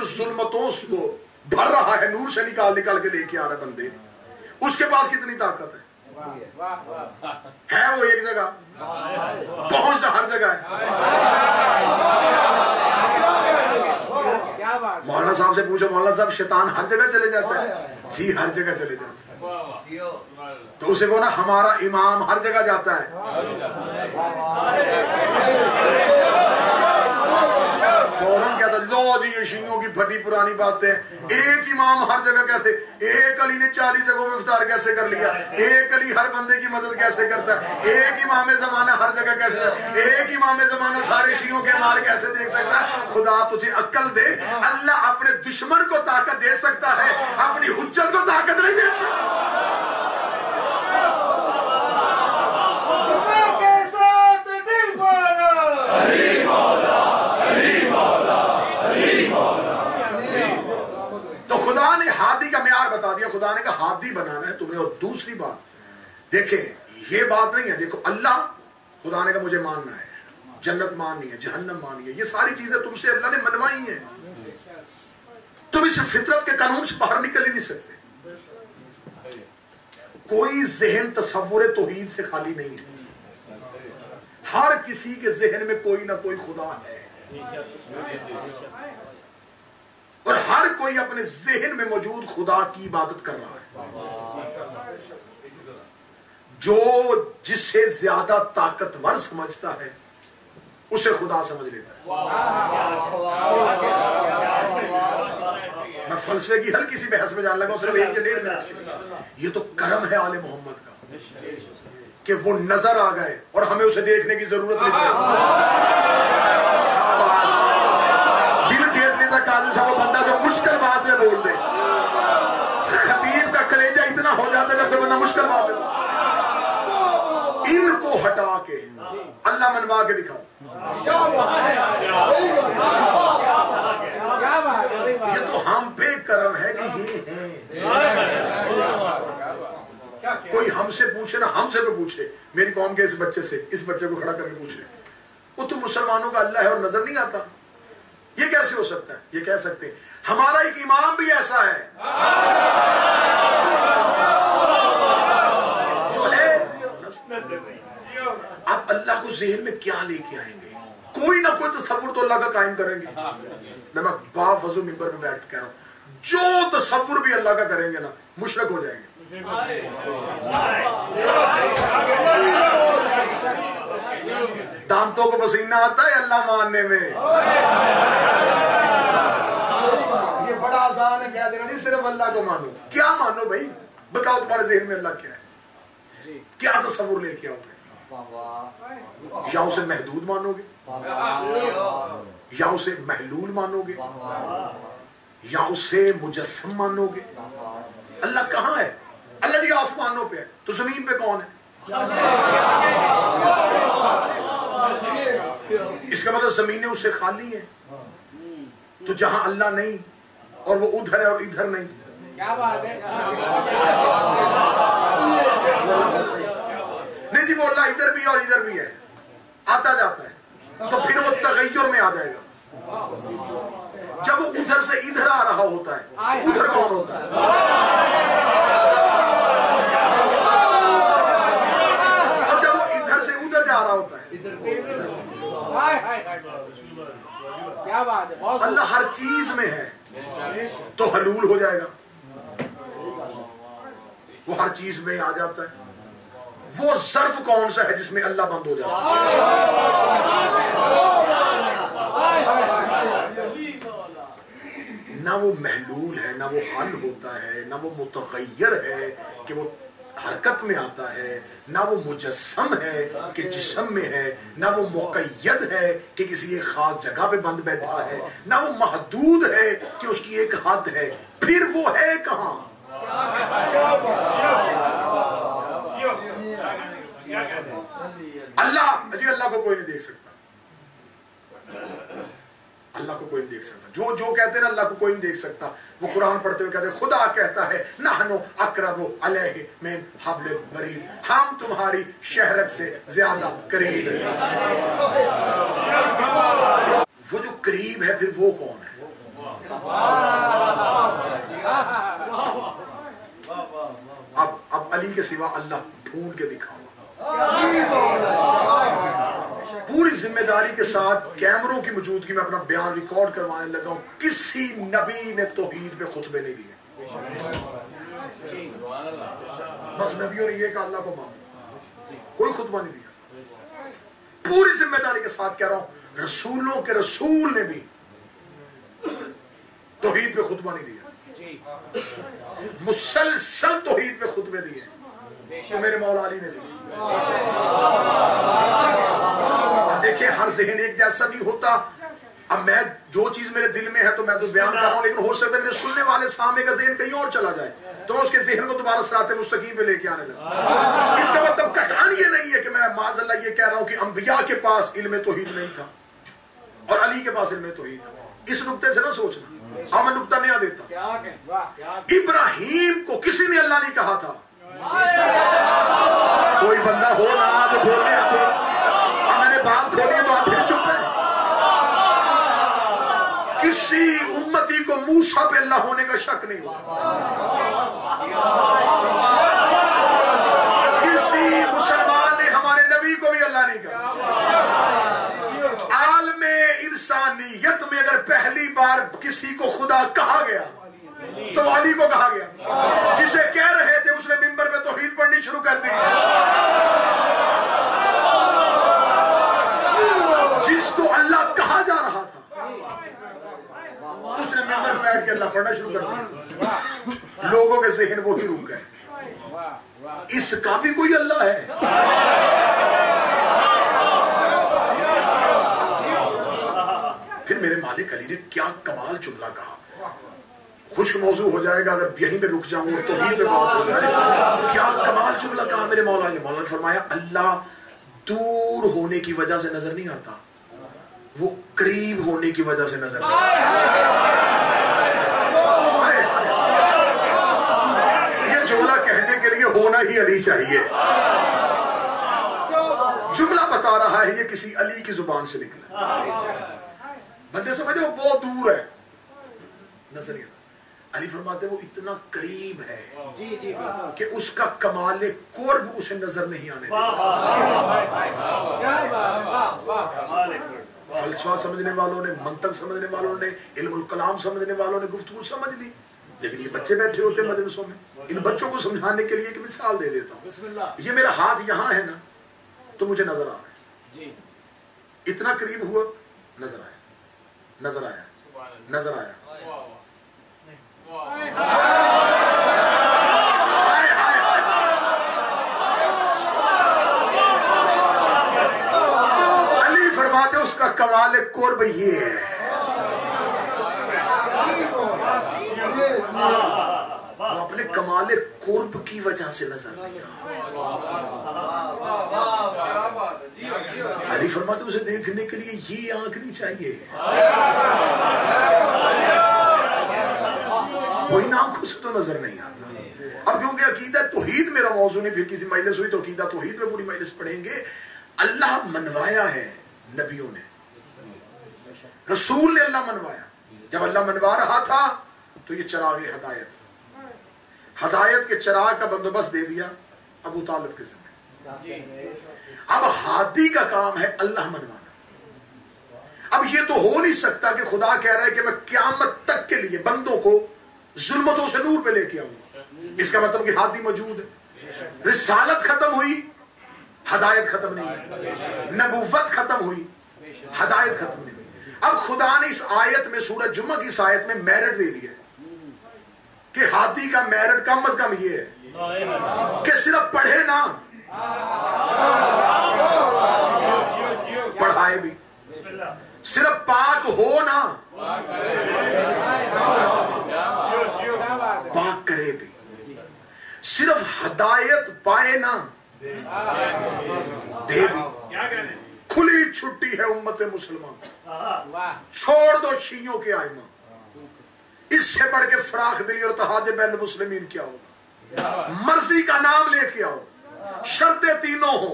जुल्मतों को भर रहा है, नूर से निकाल निकाल के लेके आ रहा बंदे। उसके पास कितनी ताकत है? है वो एक जगह। पहुँच हर जगह है। क्या मौलाना साहब से पूछो, मौलाना साहब, शैतान हर जगह चले जाता है? जी, हर जगह चले जाता है। तो उसे को ना, हमारा इमाम हर जगह जाता है। फ़ौरन कहता लो जी ये शियों की फटी पुरानी बातें। एक इमाम हर जगह कैसे, एक अली ने चालीस जगहों में इफ्तार कैसे कर लिया? एक अली हर बंदे की मदद कैसे करता है? एक इमाम जमाना हर जगह कैसे, एक इमाम जमाना सारे शियों के माल कैसे देख सकता है? खुदा तुझे अक्ल दे, अल्लाह अपने दुश्मन को ताकत दे सकता है, अपनी हुज्जत को ताकत नहीं दे सकता तुम्हें कैसा दिल बोला तो खुदा ने हादी का म्यार बता दिया, खुदा ने कहा, हादी बनाना है तुम्हें। और दूसरी बात, देखे, ये बात नहीं है, देखो, अल्लाह, खुदा ने कहा, मुझे मानना है। जन्नत माननी है, जहन्नम माननी है। ये सारी चीज़ें तुमसे अल्लाह ने मनवाई हैं। तुम इस फितरत के कानून से बाहर निकल ही नहीं सकते। कोई जहन तस्वुर तोहीद से खाली नहीं है। हर किसी के जहन में कोई ना कोई खुदा है। और हर कोई अपने जहन में मौजूद खुदा की इबादत कर रहा है। जो जिससे ज़्यादा ताकतवर समझता है, उसे खुदा समझ लेता है। मैं फलसफे की हल्की सी बहस में जान लगा सिर्फ़ एक या डेढ़ मिनट। ये तो करम है आले मोहम्मद का, कि वो नज़र आ गए और हमें उसे देखने की ज़रूरत नहीं पड़ी। कोई बंदा मुश्किल बात इनको हटा के अल्लाह मनवा के दिखाओ। ये तो हम पे करम है कि ये है। कोई हमसे पूछे ना, हमसे तो पूछे। मेरी कौम के इस बच्चे से, इस बच्चे को खड़ा करके पूछे। वो तो मुसलमानों का अल्लाह है और नज़र नहीं आता। ये कैसे हो सकता है? ये कह सकते हैं, हमारा एक इमाम भी ऐसा है। आप अल्लाह को जहन में क्या लेके आएँगे? कोई ना कोई तस्वुर तो अल्लाह का कायम करेंगे। मैं बाप वज़ू मिंबर में बैठ कह रहा हूँ, जो तस्वुर भी अल्लाह का करेंगे ना, मुशरक हो जाएँगे। दांतों को पसीना आता है अल्लाह मानने में। ये बड़ा आसान है, कह देना जी, सिर्फ़ अल्लाह को मानो। क्या मानो भाई? बताओ तुम्हारे जहन में अल्लाह क्या है? क्या तस्वुर लेके आओगे? या उसे महदूद मानोगे? या उसे महलूल मानोगे? या उसे मुजस्सम मानोगे? अल्लाह कहाँ है? अल्लाह जी आसमानों पे है। तो ज़मीन पे कौन है? इसका मतलब जमीनें उससे खाली है। तो जहाँ अल्लाह नहीं, और वो उधर है और इधर नहीं। क्या बात है? नहीं जी वो अल्लाह इधर भी और इधर भी है। आता जाता है। तो फिर वो तगैर में आ जाएगा। जब वो उधर से इधर आ रहा होता है उधर कौन होता है? और जब वो इधर से उधर जा रहा होता है क्या बात है अल्लाह हर चीज़ में है। तो हलूल हो जाएगा। वो हर चीज़ में आ जाता है। वो सर्फ कौन सा है जिसमें अल्लाह बंद हो जाता है? ना वो महलूल है, ना वो हल होता है, ना वो मुतगैर है कि वो हरकत में आता है, ना वो मुजस्म है कि जिसम में है, ना वो मुकैद है कि किसी एक खास जगह पे बंद बैठा है, ना वो महदूद है कि उसकी एक हद है। फिर वो है कहाँ? अल्लाह, अजी अल्लाह को कोई नहीं देख सकता। अल्लाह को कोई नहीं देख सकता। जो जो कहते हैं अल्लाह को कोई नहीं देख सकता। वो कुरान पढ़ते हुए कहते खुदा कहता है, नहनो अकरबो अलैहि मिन हब्ल बरीद हम तुम्हारी शहरत से ज़्यादा करीब। वो जो करीब है, फिर वो कौन है? अली के सिवा अल्लाह ढूंढ के दिखाओ पूरी ज़िम्मेदारी के साथ कैमरों की मौजूदगी में अपना बयान रिकॉर्ड करवाने लगा हूँ। किसी नबी ने तोहीद पे खुतबे नहीं दिए। बस नबियों ने ये कहा अल्लाह को मांगो कोई खुतबा नहीं दिया। पूरी ज़िम्मेदारी के साथ कह रहा हूँ, रसूलों के रसूल ने भी तोहीद पे खुतबा नहीं दिया। मुसलसल तोहीद पे खुतबे दिए तो मेरे मौला अली ने दिए। देखिए, हर जहन एक जैसा नहीं होता। अब मैं, जो चीज़ मेरे दिल में है तो मैं तो बयान कर रहा हूँ, लेकिन हो सकता है मेरे सुनने वाले सामने का जहन कहीं और चला जाए। तो उसके जहन को दोबारा सराते मुस्तकीम पे लेके आने लगा। इसका मतलब कहानी ये नहीं है कि मैं माजल्ला ये कह रहा हूँ कि अंबिया के पास इल्म तोहीद नहीं था, और अली के पास इल्म तोहीद था। इस नुक्ते से ना सोचना। हाँ मैं नुक्ता नया देता। इब्राहिम को किसी ने अल्लाह नहीं कहा था। कोई बंदा हो ना तो बोलने आपको अब मैंने बात खोली तो आप फिर चुप है। किसी उम्मती को मूसा पे अल्लाह होने का शक नहीं होगा किसी मुसलमान ने हमारे नबी को भी अल्लाह नहीं कहा। इंसानियत में अगर पहली बार किसी को खुदा कहा गया तो अली को कहा गया। जिसे कह रहे थे, उसने मिंबर में तोहीद पढ़नी शुरू कर दी। जिसको अल्लाह कहा जा रहा था, उसने मिंबर में बैठ के अल्लाह पढ़ना शुरू कर दिया। लोगों के जहन वो ही रुक गए। इसका भी कोई अल्लाह है फिर मेरे मालिक अली ने क्या कमाल जुमला कहा। खुश्क मौजू हो जाएगा, अगर यहीं पे रुक जाऊँ तो ही पे बात हो जाए क्या कमाल जुमला कहा मेरे मौला ने। मौला ने फरमाया, अल्लाह दूर होने की वजह से नज़र नहीं आता। वो करीब होने की वजह से नज़र आता। ये जुमला कहने के लिए होना ही अली चाहिए। जुमला बता रहा है, ये किसी अली की ज़ुबान से निकला। बंदे समझे वो बहुत दूर है। नज़र नहीं आता अली फरमाते वो इतना करीब है जी जी कि उसका कमाल कुर्ब उसे नज़र नहीं आने देता क्या बात वाह वाह। फलसफा समझने वालों ने मंतक समझने वालों ने इल्मुल कलाम समझने वालों ने गुफ्तगू समझ ली। लेकिन ये बच्चे बैठे होते हैं मदरसों में। इन बच्चों को समझाने के लिए एक मिसाल दे देता हूँ। ये मेरा हाथ यहाँ है ना तो मुझे नज़र आ रहा है। इतना करीब हुआ नज़र आया। नज़र आया। नज़र आया। अली फरमाते उसका कमाल कुर्ब ये है। वो अपने कमाल कुर्ब की वजह से नज़र नहीं अली फरमाते, उसे देखने के लिए ये आँख नहीं चाहिए। कोई ना आँखों से तो नज़र नहीं आता। अब क्योंकि अकीदा तोहीद मेरा मौजू नहीं फिर किसी मजलिस हुई तो अकीदा तोहीद में पूरी मजलिस पढ़ेंगे। अल्लाह मनवाया है नबियों ने। रसूल ने अल्लाह मनवाया। जब अल्लाह मनवा रहा था तो ये चराग हदायत हदायत के चराग का बंदोबस्त दे दिया अबू तालब के जिम्मे। अब हाथी का काम है अल्लाह मनवाना। अब ये तो हो नहीं सकता कि खुदा कह रहा है कि मैं क्यामत तक के लिए बंदों को जुल्मतों से नूर पे लेके आऊँगा। इसका मतलब कि हाथी मौजूद है। रिसालत खत्म हुई, हदायत खत्म नहीं हुई। नबूवत खत्म हुई, हदायत खत्म नहीं हुई। अब खुदा ने इस आयत में, सूरज जुम्मा की इस आयत में मेरिट दे दिया कि हाथी का मेरिट कम अज कम ये है कि सिर्फ़ पढ़े ना पढ़ाए भी। सिर्फ़ पाक हो ना, पाक करे भी। सिर्फ़ हदायत पाए ना, दे भी। खुली छुट्टी है उम्मत मुसलमान। छोड़ दो शीयों के आयमा इससे बढ़ के फराख दिली और तहाज बैल क्या होगा? मर्ज़ी का नाम लेके आओ। शर्तें तीनों हो।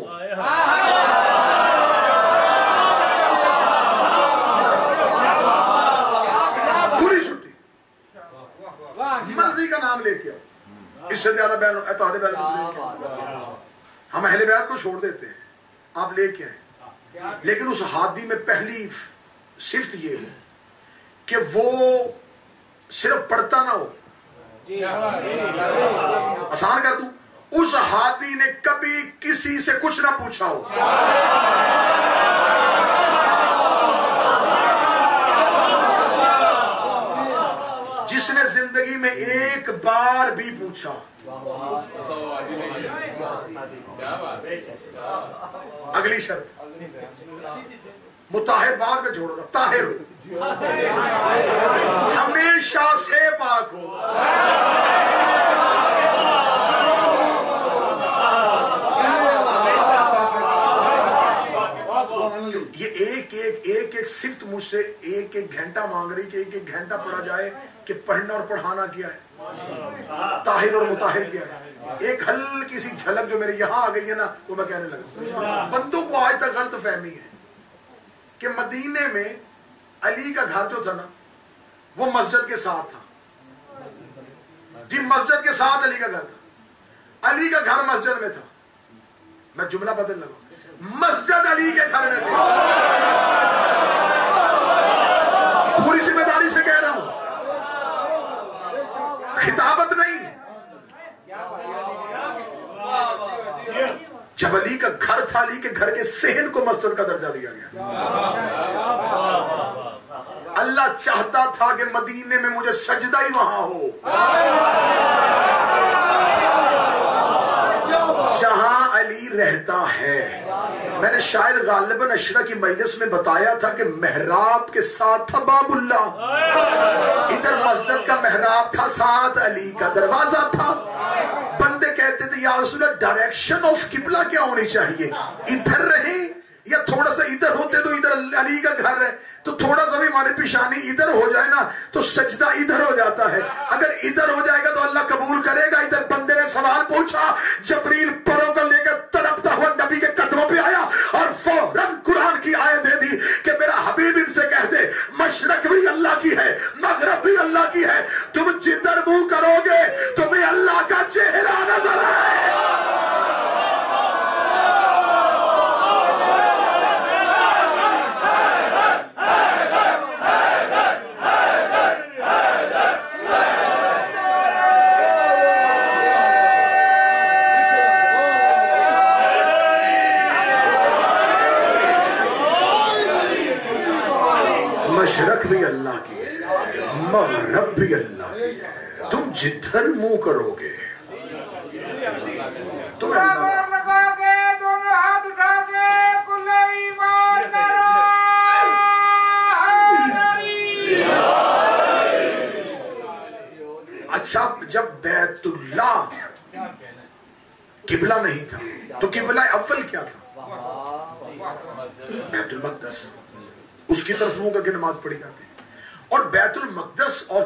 खुली छुट्टी। मर्ज़ी का नाम लेके आओ। इससे ज़्यादा बैल एतहादे बैल हम अहले बैत को छोड़ देते हैं। आप लेके आए। लेकिन उस हादी में पहली सिफ्त ये हो कि वो सिर्फ़ पढ़ता ना हो। आसान कर दू? उस हाथी ने कभी किसी से कुछ ना पूछा हो। जिसने ज़िंदगी में एक बार भी पूछा। अगली शर्त। मुताहिर बाद में जोड़ो ताहिर हमेशा से पाक हो ये एक एक एक सिफ्त मुझसे एक एक घंटा मांग रही कि एक एक घंटा पढ़ा जाए कि पढ़ना और पढ़ाना क्या है। ताहिर और मुताहिर क्या है। एक हल्की सी झलक जो मेरे यहाँ आ गई है ना, वो मैं कहने लगा। बंदों को आज तक गलत फहमी है कि मदीने में अली का घर जो था ना, वो मस्जिद के साथ था। जी, मस्जिद के साथ अली का घर था। अली का घर मस्जिद में था। मैं जुमला बदल लगा। मस्जिद अली के घर में थी। पूरी ज़िम्मेदारी से कह रहा हूँ। खिताबत नहीं। जब अली का घर था, अली के घर के सहन को मस्जिद का दर्जा दिया गया। अल्लाह चाहता था कि मदीने में मुझे सजदा ही वहाँ हो। जहाँ अली रहता है मैंने शायद गालिबन अशरा की मजलिस में बताया था कि मेहराब के साथ था बाबुल्ला। इधर मस्जिद का मेहराब था, साथ अली का दरवाज़ा था। बंदे कहते थे यार डायरेक्शन ऑफ़ किबला क्या होनी चाहिए? इधर रहे या थोड़ा सा इधर होते तो इधर अली का घर है? तो थोड़ा सा भी हमारी पेशानी इधर हो जाए ना तो सजदा इधर हो जाता है। अगर इधर हो जाएगा तो अल्लाह कबूल करेगा। इधर बंदे ने सवाल पूछा, जबरील परों को लेकर तड़पता हुआ नबी के कदमों पे आया और फ़ौरन कुरान की आयत दे दी कि मेरा हबीब इनसे कह दे मशरक भी अल्लाह की है, मगरब भी अल्लाह की है। तुम जिधर मुँह करोगे, तुम्हें अल्लाह का चेहरा नज़र आए मशरक भी अल्लाह की है मगरब भी अल्लाह की है तुम जिधर मुँह करोगे तुम्हें अल्लाह लगाओगे दोनों हाथ उठाओगे कुल्ले ईमान करो अच्छा जब बैतुल्ला किबला नहीं था तो किबला अव्वल क्या था? बैतुल मकदस। उसकी तरफ़ मुँह करके नमाज़ पढ़ी जाती थी। और बैतुल मकदस और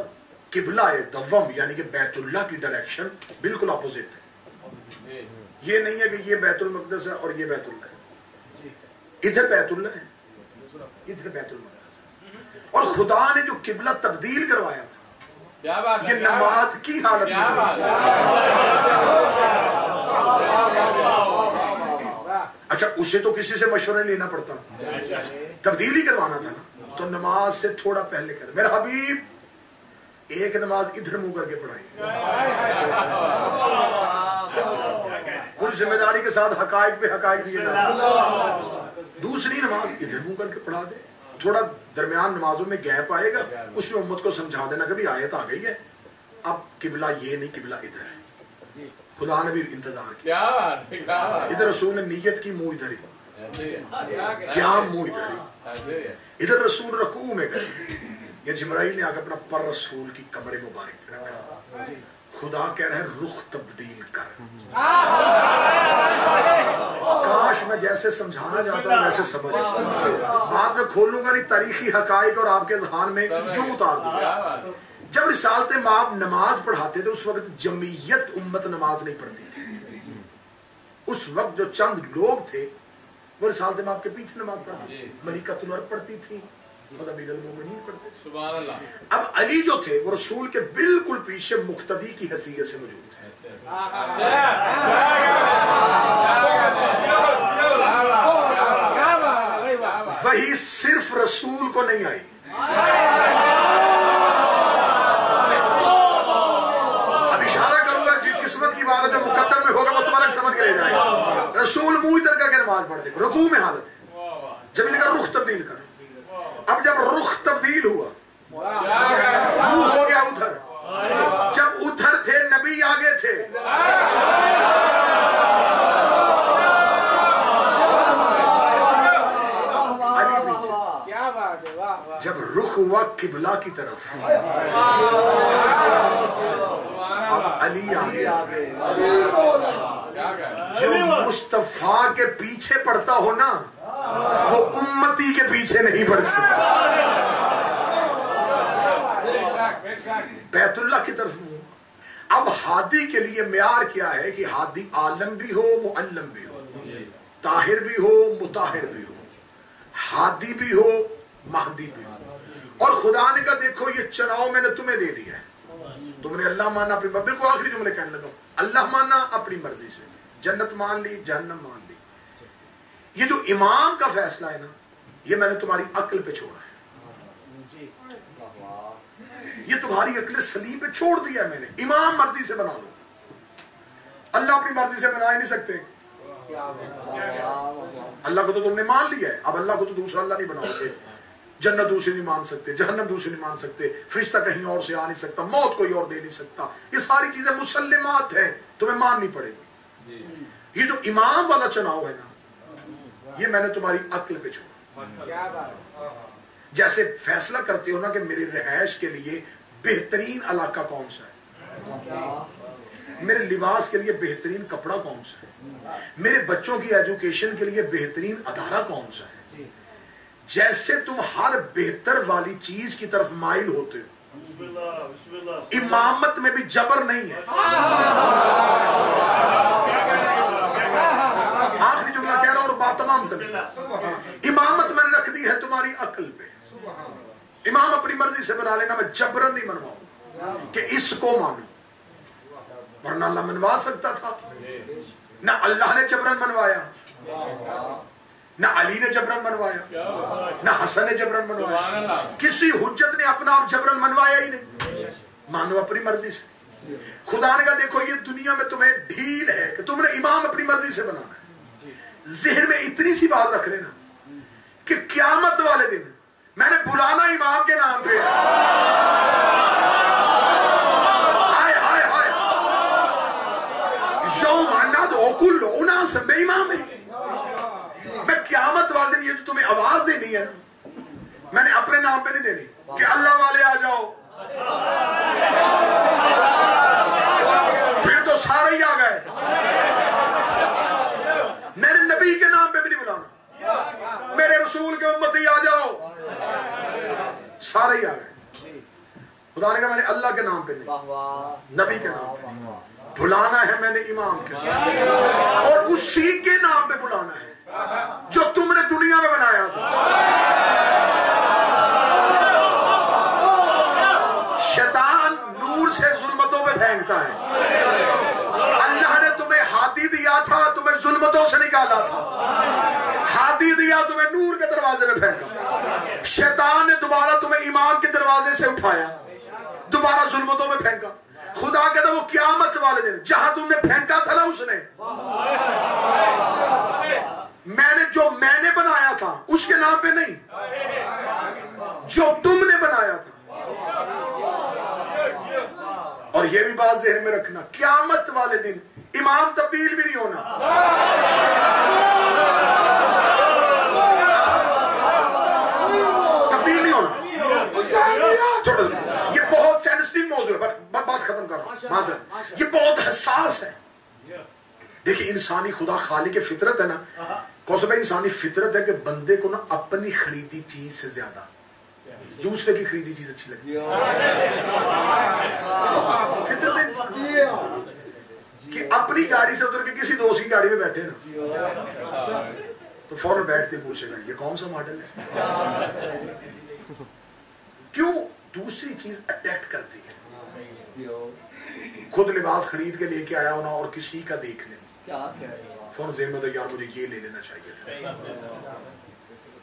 किबला है दवम यानी कि बैतुल्ला की डायरेक्शन बिल्कुल अपोजिट है। ये नहीं है कि ये बैतुल मकदस है और ये बैतुल्ला है। इधर बैतुल्ला है इधर बैतुल मकदस है। और खुदा ने जो किबला तब्दील करवाया था क्या बात ये नमाज़ की हालत अच्छा उसे तो किसी से मशवरा लेना पड़ता। तब्दील ही करवाना था ना। तो नमाज़ से थोड़ा पहले कर। मेरा हबीब एक नमाज़ इधर मुँह करके पढ़ाई। पूरी ज़िम्मेदारी के साथ हकायक पे हकायक दिए दूसरी नमाज़ इधर मुँह करके पढ़ा दे। थोड़ा दरमियान नमाजों में गैप आएगा उसमें उम्मत को समझा देना कभी आयत आ गई है। अब किबला ये नहीं, किबला इधर है। खुदा ने भी इंतज़ार किया। इधर रसूल ने नीयत की, मुँह इधर ही। क्या मुँह इधर है। इधर रसूल रकू में गए। ये जिब्राइल ने आकर अपना पर रसूल की कमरे मुबारक पे रखा। खुदा कह रहा है रुख तब्दील कर। काश मैं जैसे समझाना चाहता हूँ वैसे समझ। बाद में खोलूँगा नहीं तारीखी हकाइक और आपके जहान में क्यों उतार दूँगा? जब रिसालते माप नमाज़ पढ़ाते थे उस वक्त जमीयत उम्मत नमाज़ नहीं पढ़ती थी। उस वक्त जो चंद लोग थे वो रिसालते माप के पीछे नमाज़ पढ़ते जी। मलिकतुल पढ़ती थी। अब अली जो थे वो रसूल के बिल्कुल पीछे मुख्तदी की हैसियत से मौजूद थे। वाह सिर्फ़ रसूल को नहीं आई। अब इशारा करूँगा जी किस्मत की बात है जो मुकद्दर में होगा वो तुम्हारा समझ के ले जाएगा। रसूल मुँह इतर करके नमाज़ पढ़ते रुकू में हालत है। जब इनका रुख तब्दील कर। अब जब रुख तब्दील हुआ, मुँह हो गया उधर। जब उधर थे, नबी आगे थे। जब रुख हुआ किबला की तरफ़। अब अली क्या कह जो मुस्तफ़ा के पीछे पड़ता हो ना वो उम्मती के पीछे नहीं पड़ सकता। बैतुल्ला की तरफ़ अब हादी के लिए म्यार क्या है कि हादी आलम भी हो मुअल्लम भी हो। ताहिर भी हो, मुताहिर भी हो। हादी भी हो, महदी भी हो। और खुदा ने कहा, देखो, ये चुनाव मैंने तुम्हें दे दिया है। तुमने अल्लाह माना अपनी बिल्कुल आखिरी जुमले कहने लगा। अल्लाह माना अपनी मर्ज़ी से। जन्नत मान ली, जहन्नम मान ली। ये जो इमाम का फैसला है ना ये मैंने तुम्हारी अक्ल पे छोड़ा है। ये तुम्हारी अक्ल सलीम पे छोड़ दिया मैंने। इमाम मर्ज़ी से बना लो। अल्लाह अपनी मर्ज़ी से बना ही नहीं सकते। अल्लाह को तो तुमने मान लिया है। अब अल्लाह को तो दूसरा अल्लाह नहीं बनाओगे। जन्नत दूसरी नहीं मान सकते जहन्नम दूसरी नहीं मान सकते फरिश्ता कहीं और से आ नहीं सकता मौत कोई और दे नहीं सकता। ये सारी चीज़ें मुसलमात है तुम्हें माननी पड़ेगी। ये जो इमाम वाला चुनाव है ना ये मैंने तुम्हारी अक्ल पे छोड़ा। क्या बात है। जैसे फैसला करते हो ना कि मेरी रिहायश के लिए बेहतरीन इलाका कौन सा है? मेरे लिबास के लिए बेहतरीन कपड़ा कौन सा है? मेरे बच्चों की एजुकेशन के लिए बेहतरीन अदारा कौन सा है? जैसे तुम हर बेहतर वाली चीज़ की तरफ़ माइल होते हो। इमामत में भी जबर नहीं है आखिरी जुमला कह कर इमामत मैंने रख दी है तुम्हारी अकल पे। इमाम अपनी मर्ज़ी से बना लेना, मैं जबरन नहीं मनवाऊं कि इसको मानो। वरना अल्लाह मनवा सकता था। ना अल्लाह ने जबरन मनवाया, ना अली ने जबरन मनवाया, ना हसन ने जबरन मनवाया। किसी हुज्जत ने अपना आप जबरन मनवाया ही नहीं। मानो अपनी मर्ज़ी से। खुदा ने कहा, देखो, ये दुनिया में तुम्हें ढील है कि तुमने इमाम अपनी मर्ज़ी से बनाना जहन में इतनी सी बात रख लेना कि क्यामत वाले दिन मैंने बुलाना इमाम के नाम पे। हाय हाय हाय। यौम अन्नद ओकुल उनास बेईमान है। मैं क्यामत वाले दिन ये जो तुम्हें आवाज़ देनी है ना, मैंने अपने नाम पे नहीं देनी कि अल्लाह वाले आ जाओ फिर तो सारे ही आ गए मेरे नबी के नाम पे भी नहीं बुलाना मेरे रसूल के उम्मत ही आ जाओ। सारे ही आ गए। खुदा ने कहा मैंने अल्लाह के नाम पे नहीं नबी के नाम पे। बुलाना है मैंने इमाम के और उसी के नाम पे बुलाना है जो तुमने दुनिया में बनाया था। शैतान नूर से जुल्मतों पे फेंकता है। अल्लाह ने तुम्हें हाथी दिया था तुम्हें जुल्मतों से निकाला था। हाथी दिया, तुम्हें नूर के दरवाजे में फेंका। शैतान ने दोबारा तुम्हें ईमान के दरवाजे से उठाया। दोबारा जुल्मतों में फेंका। खुदा कहता वो क्यामत वाले दिन, जहाँ तुमने फेंका था ना उसने। मैंने जो मैंने बनाया था, उसके नाम पे नहीं। जो तुमने बनाया था। और ये भी बात जहन में रखना, क्यामत वाले दिन, इमाम तब्दील भी नहीं होना तब्दील नहीं होना छोड़ दो। ये बहुत सेंसिटिव मौजूद है पर बात खत्म कर रहा हूँ। ये बहुत हसास है। देखिए इंसानी खुदा खाली के फितरत है ना। कौन सा भाई इंसानी फितरत है कि बंदे को ना अपनी खरीदी चीज़ से ज़्यादा दूसरे की खरीदी चीज़ अच्छी लगती है। फितरत है। कि। अपनी गाड़ी से उतर के किसी दोस्त की गाड़ी में बैठे ना। तो फ़ौरन बैठते पूछेगा ये कौन सा मॉडल है? क्यों? दूसरी चीज़ अटैक करती है। खुद लिबास खरीद के लेके आया होना और किसी का देख ले फ़ोन जेब में तो यार मुझे ये ले लेना चाहिए था।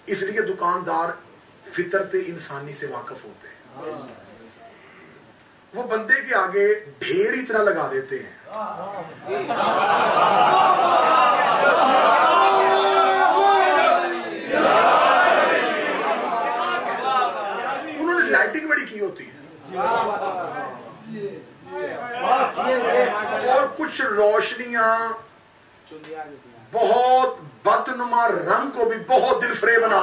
इसलिए दुकानदार फितरत इंसानी से वाकफ होते हैं। वो बंदे के आगे ढेर इतना लगा देते हैं उन्होंने लाइटिंग बड़ी की होती है और कुछ रोशनियाँ बहुत बदनुमा रंग को भी बहुत दिल फ्रे बना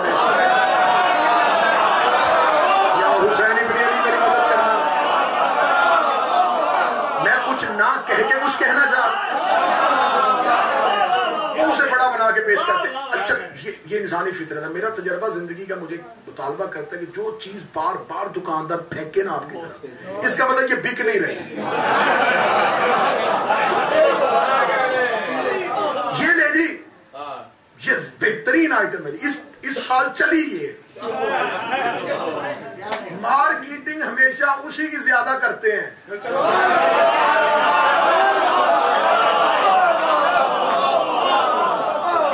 या हुसैन इब्न अली मेरी मदद करना। मैं कुछ ना कह के कुछ कहना चाह। वो उसे बड़ा बना के पेश करते हैं। अच्छा ये ये इंसानी फितरत है। मेरा तजर्बा ज़िंदगी का मुझे मुतालबा करता है कि जो चीज़ बार बार दुकानदार फेंके ना आपकी तरफ़ इसका मतलब ये बिक नहीं रही। ये ले ली। ये बेहतरीन आइटम है इस इस साल चली ये। मार्केटिंग हमेशा उसी की ज़्यादा करते हैं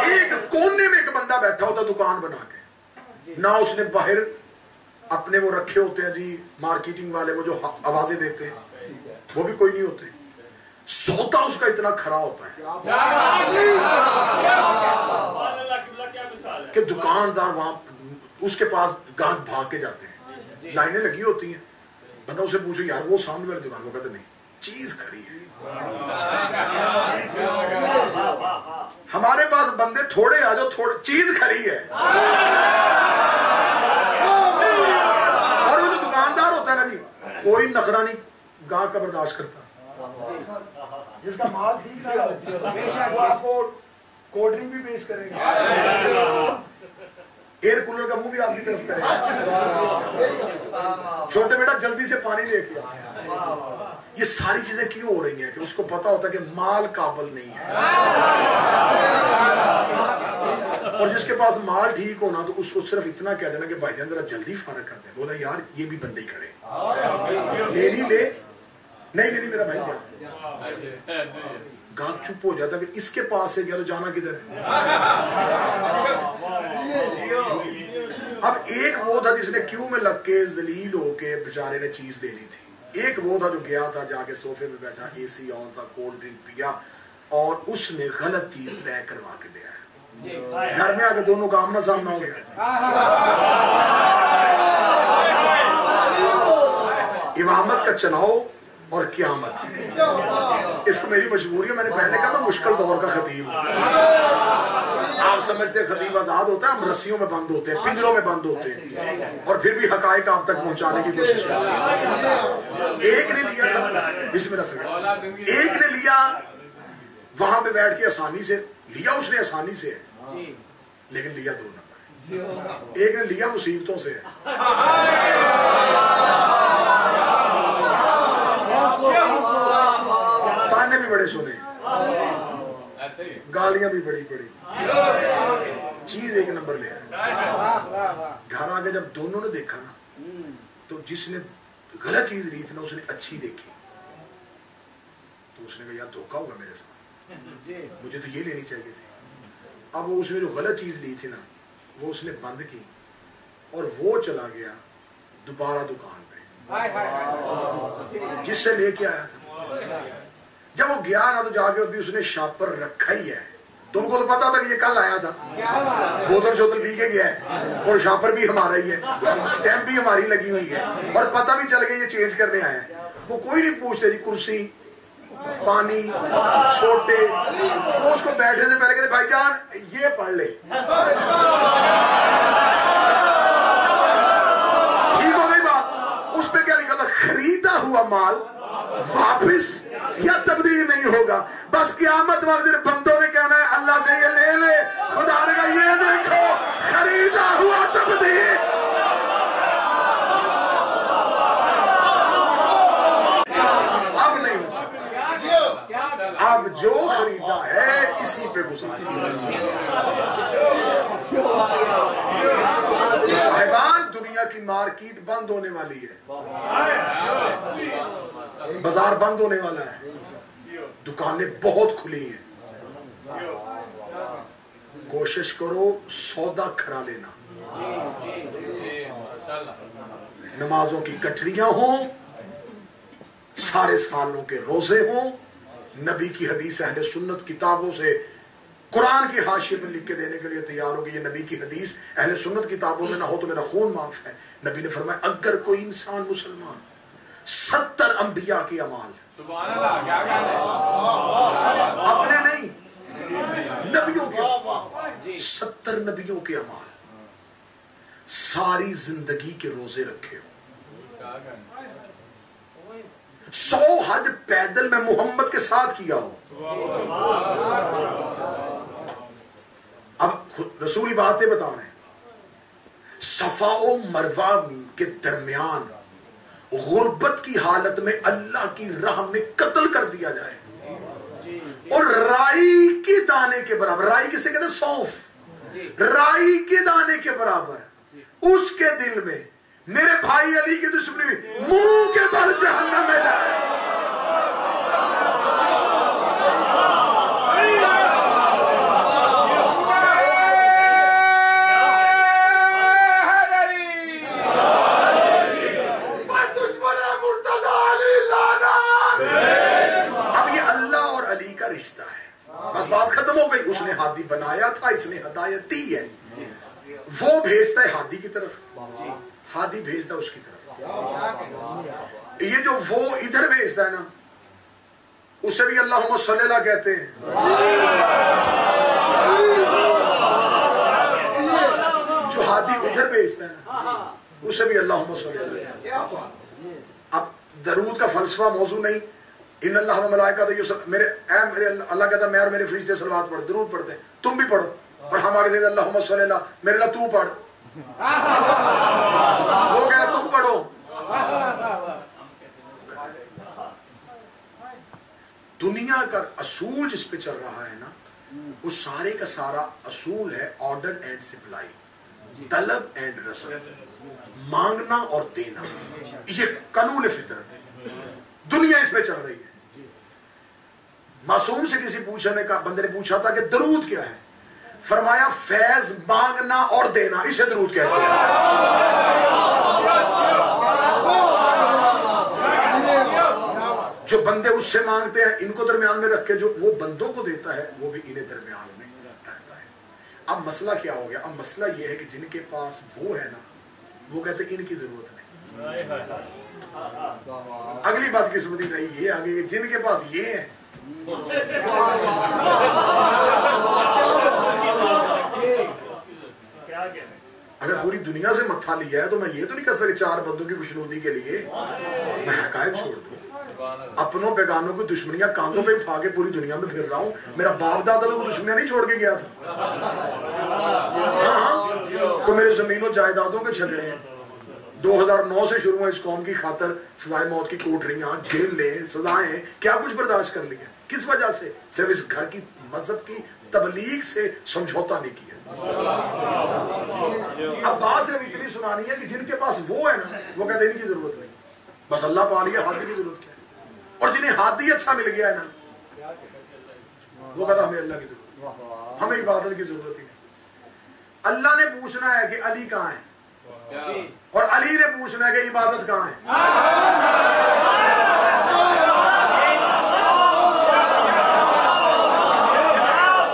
एक कोने में एक बंदा बैठा होता दुकान बना के। ना उसने बाहर अपने वो रखे होते हैं जी मार्केटिंग वाले, वो जो आवाज़ें देते हैं, वो भी कोई नहीं होते। सौदा उसका इतना खरा होता है। कि दुकानदार वहाँ उसके पास गाहक भाग के जाते हैं। लाइनें लगी होती हैं। बंदा उसे पूछे, यार, वो सामने वाली दुकान को कहते नहीं, चीज़ खरी है। हमारे पास बंदे थोड़े आ जाओ, थोड़े, चीज़ खरी है। और वो जो दुकानदार होता है ना जी, कोई नखरा नहीं गाहक का बर्दाश्त करता। जिसका माल ठीक हो वो आपको कोल्ड ड्रिंक भी पेश करेगा। एयर कूलर का मुँह भी आपकी तरफ़ करेगा। छोटे बेटा जल्दी से पानी लेके ये सारी चीज़ें क्यों हो रही हैं? कि उसको पता होता है कि माल काबल नहीं है। और जिसके पास माल ठीक होना तो उसको सिर्फ़ इतना कह देना कि भाईजान जरा जल्दी फारक कर दे। बोला, यार, ये भी बंदे ही खड़े ले नहीं ले। नहीं लेनी मेरा भाई जा गाँव चुप हो जाता कि इसके पास से गया तो जाना किधर अब एक वो था जिसने क्यू में लग के जलील होके बेचारे ने चीज़ ले ली थी। एक वो था जो गया था जाके सोफे पे बैठा एसी ऑन था कोल्ड ड्रिंक पिया और उसने गलत चीज़ पैक करवा के ले आया। घर में आके दोनों का आमना सामना हो गया। इमामत का चुनाव और क्यामत। इसको मेरी मजबूरी है मैंने पहले कहा मैं मुश्किल दौर का खतीब हूँ। आप समझते खतीब आज़ाद होता है, हम रस्सियों में बंद होते हैं, पिंजरों में बंद होते हैं। और फिर भी हकायक आप तक पहुँचाने की कोशिश करते एक ने लिया था, बिस्मिल्लाह एक ने लिया, वहाँ पे बैठ के आसानी से, लिया उसने आसानी से। लेकिन लिया दो नंबर। एक ने लिया मुसीबतों से। ताने भी बड़े सुने। गालियाँ भी बड़ी पड़ी। चीज़ एक नंबर ले घर आके जब दोनों ने देखा ना तो जिसने गलत चीज़ ली थी ना, उसने अच्छी देखी। तो उसने कहा, यार, धोखा होगा मेरे साथ। मुझे तो ये लेनी चाहिए थी। अब वो उसने जो गलत चीज़ ली थी ना, वो उसने बंद की और वो चला गया दोबारा दुकान पे। जिससे लेके आया था। जब वो गया ना तो जाके अभी उसने शापर रखा ही है। तुमको तो पता था कि ये कल आया था। बोतल शोतल पी के गया है। और शापर भी हमारा ही है। स्टैंप भी हमारी लगी हुई है। और पता भी चल गया ये चेंज करने आया है। वो कोई नहीं पूछते जी कुर्सी पानी छोटे। वो उसको बैठने से पहले कहते भाईजान ये पढ़ ले। ठीक हो गई बात। उस पर क्या लिखा था खरीदा हुआ माल वापस? या तब्दील नहीं होगा। बस कियामत वाले दिन बंदों ने कहना है, अल्लाह से ये ले ले। खुदा ने कहा, ये देखो, खरीदा हुआ तब्दील। अब नहीं हो सकता। अब जो खरीदा है, इसी पे गुजारे। साहिबान, दुनिया की मार्केट बंद होने वाली है। बाज़ार बंद होने वाला है। दुकानें बहुत खुली हैं। कोशिश करो सौदा खरा लेना। नमाजों की कठरियाँ हो, सारे सालों के रोज़े हो, नबी की हदीस, अहले सुन्नत किताबों से कुरान की हाशिए में लिख के देने के लिए तैयार हो कि ये नबी की हदीस, अहले सुन्नत किताबों में ना हो तो मेरा खून माफ़ है। नबी ने फरमाया, अगर कोई इंसान मुसलमान सत्तर अंबिया के अमाल। अपने नहीं नबियों के। सत्तर नबियों के अमाल। सारी ज़िंदगी के रोज़े रखे हो? सौ हज पैदल में मोहम्मद के साथ किया हो। अब खुद रसूली बातें बता रहे हैं। सफ़ा व मरवा के दरमियान गुर्बत की हालत में अल्लाह की राह में कत्ल कर दिया जाए। और राई के दाने के बराबर, राई किसे कहते सौफ। राई के दाने के बराबर, उसके दिल में मेरे भाई अली की दुश्मनी मुँह के बल जहन्नम में जाए मैं दुश्मन मुर्तजा अली लाना अब ये अल्लाह और अली का रिश्ता है बस बात खत्म हो गई उसने हादी बनाया था, इसने हदायत दी है। वो भेजता है हादी की तरफ़। हादी भेजता है उसकी तरफ़। ये जो वो इधर भेजता है ना, उसे भी अल्लाह सल्लल्लाहु कहते हैं। जो हादी उधर भेजता है ना, उसे भी अल्लाह सल्लल्लाहु अब दरूद का फलसफा मौजू नहीं इन अल्लाह मलाइका तो मेरे, ऐ मेरे अल्लाह कहता मैं और मेरे फरिश्ते सलवात पढ़, ज़रूर पढ़ते हैं। तुम भी पढ़ो। और हम आगे अल्लाह सल्लल्लाहु मेरे ला तू पढ़। वो कह रहा तुम पढ़ो। दुनिया का असूल जिस पे चल रहा है ना, वो सारे का सारा असूल है ऑर्डर एंड सप्लाई। तलब एंड रसम मांगना और देना। ये कानून फितरत दुनिया इस पे चल रही है। मासूम से किसी पूछने का बंदे ने पूछा था कि दरूद क्या है? फरमाया फैज मांगना और देना इसे दरूद कहते हैं। जो बंदे उससे मांगते हैं इनको दरमियान में रख के जो वो बंदों को देता है वो भी इन्हें दरमियान में रखता है। अब मसला क्या हो गया? अब मसला ये है कि जिनके पास वो है ना वो कहते हैं इनकी ज़रूरत नहीं। अगली बात किस्मती नहीं ये आगे जिनके पास ये है अगर पूरी दुनिया से मत्था लिया है तो मैं ये तो नहीं कर सकता चार बंदों की खुशनुदी के लिए मैं हकायत छोड़ दूँ। अपनों बेगानों की दुश्मनियाँ कांधों पे उठा के पूरी दुनिया में फिर रहा हूँ। मेरा बाप दादा तो दुश्मनियाँ नहीं छोड़ के गया था। हाँ, तो मेरे जमीनों जायदादों के झगड़े हैं। 2009 से शुरू हुआ इस कौम की खातर सजाए मौत की कोठरियाँ जेल ले सजाएँ क्या कुछ बर्दाश्त कर लिया? किस वजह से? सिर्फ़ इस घर की मज़हब की तबलीग से समझौता नहीं किया। अब बात सिर्फ़ इतनी सुनानी है कि जिनके पास वो है ना, वो कहते इनकी ज़रूरत नहीं। बस अल्लाह पा लिया हाथी की ज़रूरत क्या है? और जिन्हें हाथी अच्छा मिल गया है ना, वो कहता, हमें अल्लाह की ज़रूरत हमें इबादत की ज़रूरत ही नहीं। अल्लाह ने पूछना है कि अली कहाँ है? और अली ने पूछना है कि इबादत कहाँ है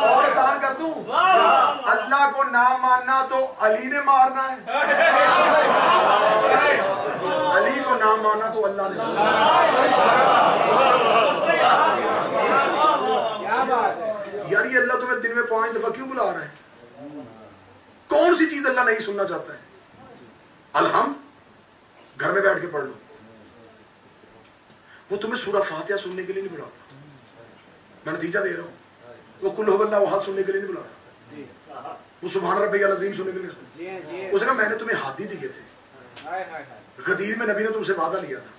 और आसान कर दूँ अल्लाह को ना मानना तो अली ने मारना है। अली को ना मानना तो अल्लाह ने यार, ये अल्लाह तुम्हें दिन में पाँच दफ़ा क्यों बुला रहा है? कौन सी चीज़ अल्लाह नहीं सुनना चाहता है? अलहम घर में बैठ के पढ़ लो। वो तुम्हें सूरह फातिहा सुनने के लिए नहीं बुलाता। मैं नतीजा दे रहा हूँ। वो कुल वहाँ सुनने के लिए नहीं बुलाता। वो सुबहान रब्बी अजीम सुनने के लिए उसने कहा मैंने तुम्हें हादी दिए थे। गदीर में नबी ने तुमसे वादा लिया था।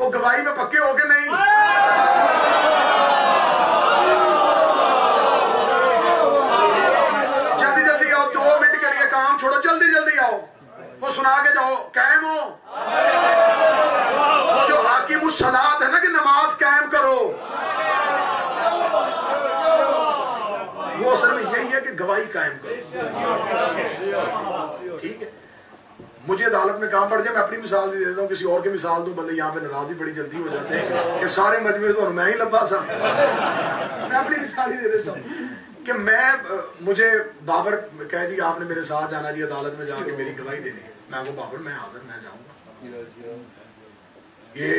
वो गवाही में पक्के हो के नहीं। जल्दी जल्दी आओ दो मिनट के लिए काम छोड़ो। जल्दी जल्दी आओ। वो सुना के जाओ कैम हो। वो जो हाकिम सलात है ना कि नमाज़ कायम करो वो असल में यही है कि गवाही कायम करो। ठीक है? मुझे अदालत में काम पड़ जाए मैं अपनी मिसाल दे देता हूँ किसी और की मिसाल दूँ बंदे यहाँ पे नाराज़ भी बड़ी जल्दी हो जाते हैं कि सारे मजमे तो मैं ही लंबा सा। मैं अपनी मिसाल ही दे देता हूँ। कि मैं मुझे बाबर कह जी आपने मेरे साथ जाना जी अदालत में जाके मेरी गवाही देनी मैं वो बाबर मैं हाजिर मैं जाऊँगा। ये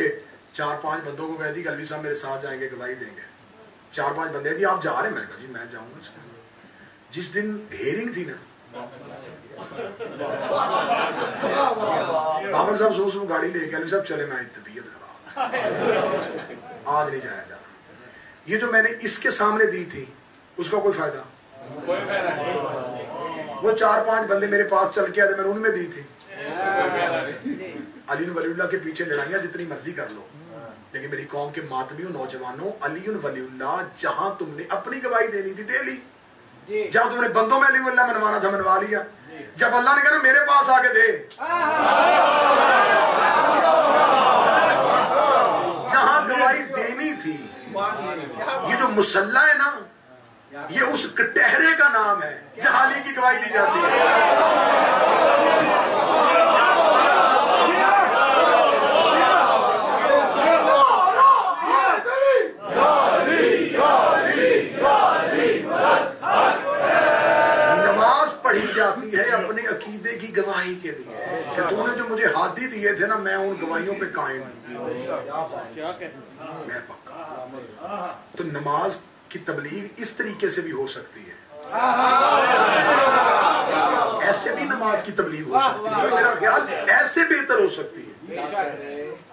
चार पाँच बंदों को कह दी अलवी साहब मेरे साथ जाएँगे गवाही देंगे। चार पाँच बंदे जी आप जा रहे हैं? मैं कहा जी मैं जाऊँगा। जिस दिन हेरिंग थी ना। बाबर साहब सुबह सुबह गाड़ी लेके अलवी साहब चले मैं तबीयत खराब। आज नहीं जाया जाना ये जो मैंने इसके सामने दी थी, उसका कोई फ़ायदा? वो चार पाँच बंदे मेरे पास चल के आए थे मैंने उनमें दी थी। अली वलीउल्लाह के पीछे लड़ाइया जितनी मर्ज़ी कर लो। लेकिन मेरी कौम के मातमियों नौजवानों, अली वलीउल्लाह, जहाँ तुमने अपनी गवाही देनी थी, दे ली। जहाँ तुमने बंदों में अली मनवाना था मनवा लिया। जब अल्लाह ने कहा ना मेरे पास आके दे। जहाँ गवाही देनी थी ये जो मुसल्ला है ना ये उस कटहरे का नाम है जहाँ अली की गवाही दी जाती है नमाज़ पढ़ी जाती है अपने अकीदे की गवाही के लिए। कि तूने जो मुझे हाथी दिए थे ना मैं उन गवाहियों पे कायम हूँ। मैं पक्का। तो नमाज़ की तबलीग इस तरीके से भी हो सकती है। ऐसे भी नमाज़ की तबलीग हो सकती है। मेरा ख्याल ऐसे बेहतर हो सकती है।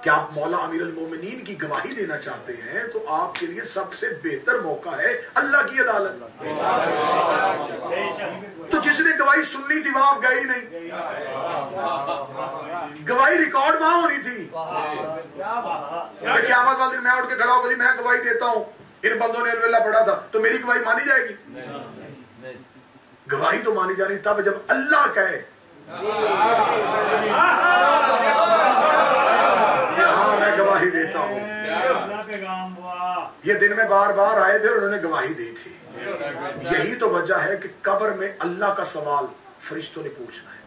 क्या आप मौला अमीर मोमिनीन की गवाही देना चाहते हैं तो आपके लिए सबसे बेहतर मौका है अल्लाह की अदालत। तो जिसने गवाही सुननी थी, वहाँ आप गए ही नहीं। गवाही रिकॉर्ड वहाँ होनी थी। वाले दिन मैं उठ के खड़ा होकर मैं गवाही देता हूँ। इन बंदों ने अलवेला पढ़ा था। तो मेरी गवाही मानी जाएगी? गवाही तो मानी जानी तब जब अल्लाह कहे। हाँ मैं गवाही देता हूँ। ये दिन में बार बार आए थे और उन्होंने गवाही दी थी। यही तो वजह है कि कब्र में अल्लाह का सवाल फरिश्तों ने पूछना है।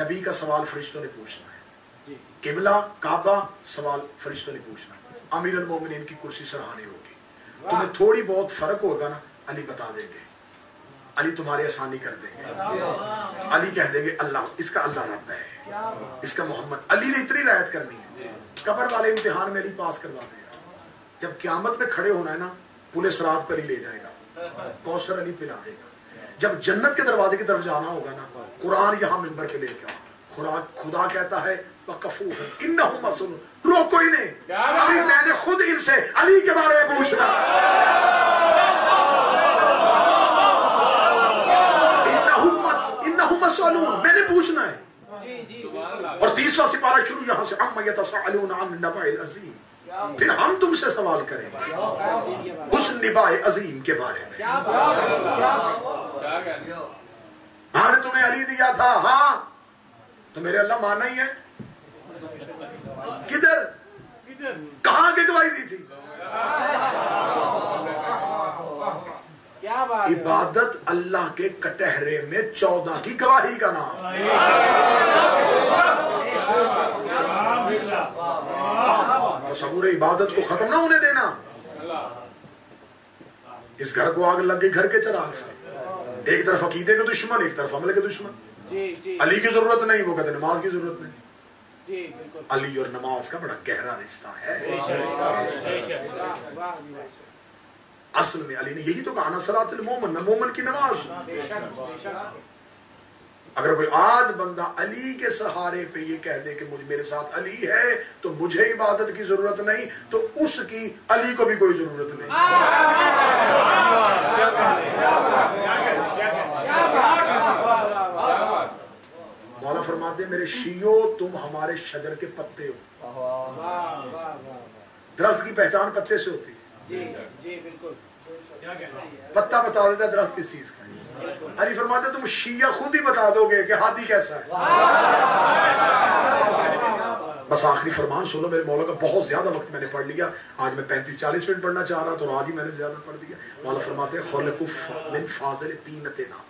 नबी का सवाल फरिश्तों ने पूछना है। किबला काबा सवाल फरिश्तों ने पूछना है। अमीर मोमिन की कुर्सी सराहनी होगी। तुम्हें थोड़ी बहुत फ़र्क होगा ना अली बता देंगे। अली तुम्हारी आसानी कर देंगे। अली कह देंगे अल्लाह इसका अल्लाह रब है। इसका मोहम्मद अली ने इतनी रायत करनी है। कबर वाले इम्तिहान में अली पास करवा देगा जब क्यामत में खड़े होना है ना पुलिस रात पर ही ले जाएगा। कौशर अली पिला देगा। जब जन्नत के दरवाजे की तरफ़ जाना होगा ना कुरान यहाँ मिंबर पे लेके आओ खुदा खुदा कहता है वकफू इन रोको इन्हें। अभी मैंने खुद इनसे अली के बारे में पूछना मैंने पूछना है। और तीसरा सिपारा शुरू यहाँ से अम्मा यतसाअलून अन नबाइल अजीम। फिर हम तुमसे सवाल करेंगे। उस निबाए अजीम के बारे में। हमने तुम्हें अली दिया था? हाँ। तो मेरे अल्लाह माना ही है। किधर? कहाँ गवाही दी थी? बात इबादत अल्लाह के कटहरे में चौदह की गवाही का नाम। तो सबूर इबादत को खत्म ना होने देना। इस घर को आग लग गई घर के चराग से। एक तरफ़ अकीदे के दुश्मन एक तरफ़ अमल के दुश्मन। जी जी। अली की ज़रूरत नहीं वो कहते नमाज़ की ज़रूरत नहीं। जी अली और नमाज़ का बड़ा गहरा रिश्ता है। असल में अली ने यही तो कहा ना, सलातुल मोमन मोमन की नमाज़। अगर कोई आज बंदा अली के सहारे पे ये कह दे कि मुझे, मेरे साथ अली है तो मुझे इबादत की ज़रूरत नहीं तो उसकी अली को भी कोई ज़रूरत नहीं। मौला फरमाते मेरे शियो, तुम हमारे शजर के पत्ते हो। दरख्त की पहचान पत्ते से होती है। पत्ता बता देता है दरख्त किस चीज़ का अली फरमाते तुम शिया खुद ही बता दोगे कि हाथी कैसा है। बस आखिरी फरमान सुनो मेरे मौला का बहुत ज़्यादा वक्त मैंने पढ़ लिया। आज मैं पैंतीस चालीस मिनट पढ़ना चाह रहा था और आज ही मैंने ज़्यादा पढ़ दिया। मौला फरमाते हैं फाजिल तीन ना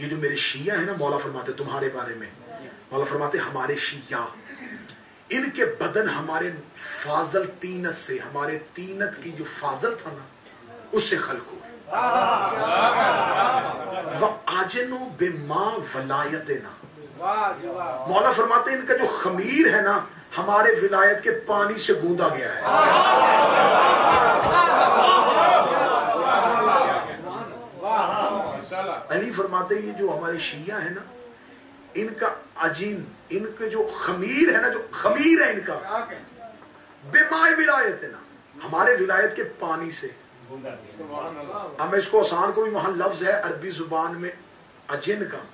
ये जो मेरे शिया है ना मौला फरमाते तुम्हारे बारे में। मौला फरमाते हमारे शिया। इनके बदन हमारे फाजल तीनत से, हमारे तीनत की जो फाजल था ना, उससे खल्क हुए। वह आजनो बेमा वलायत ना मौला फरमाते इनका जो खमीर है ना, हमारे विलायत के पानी से गूंदा गया है। अली फरमाते ये जो हमारे शिया है ना, इनका अजीन इनके जो खमीर है ना जो खमीर है इनका। बेमाए विलायत है ना। हमारे विलायत के पानी से। अब इसको आसान को भी वहाँ लफ्ज है अरबी ज़ुबान में अजिन का।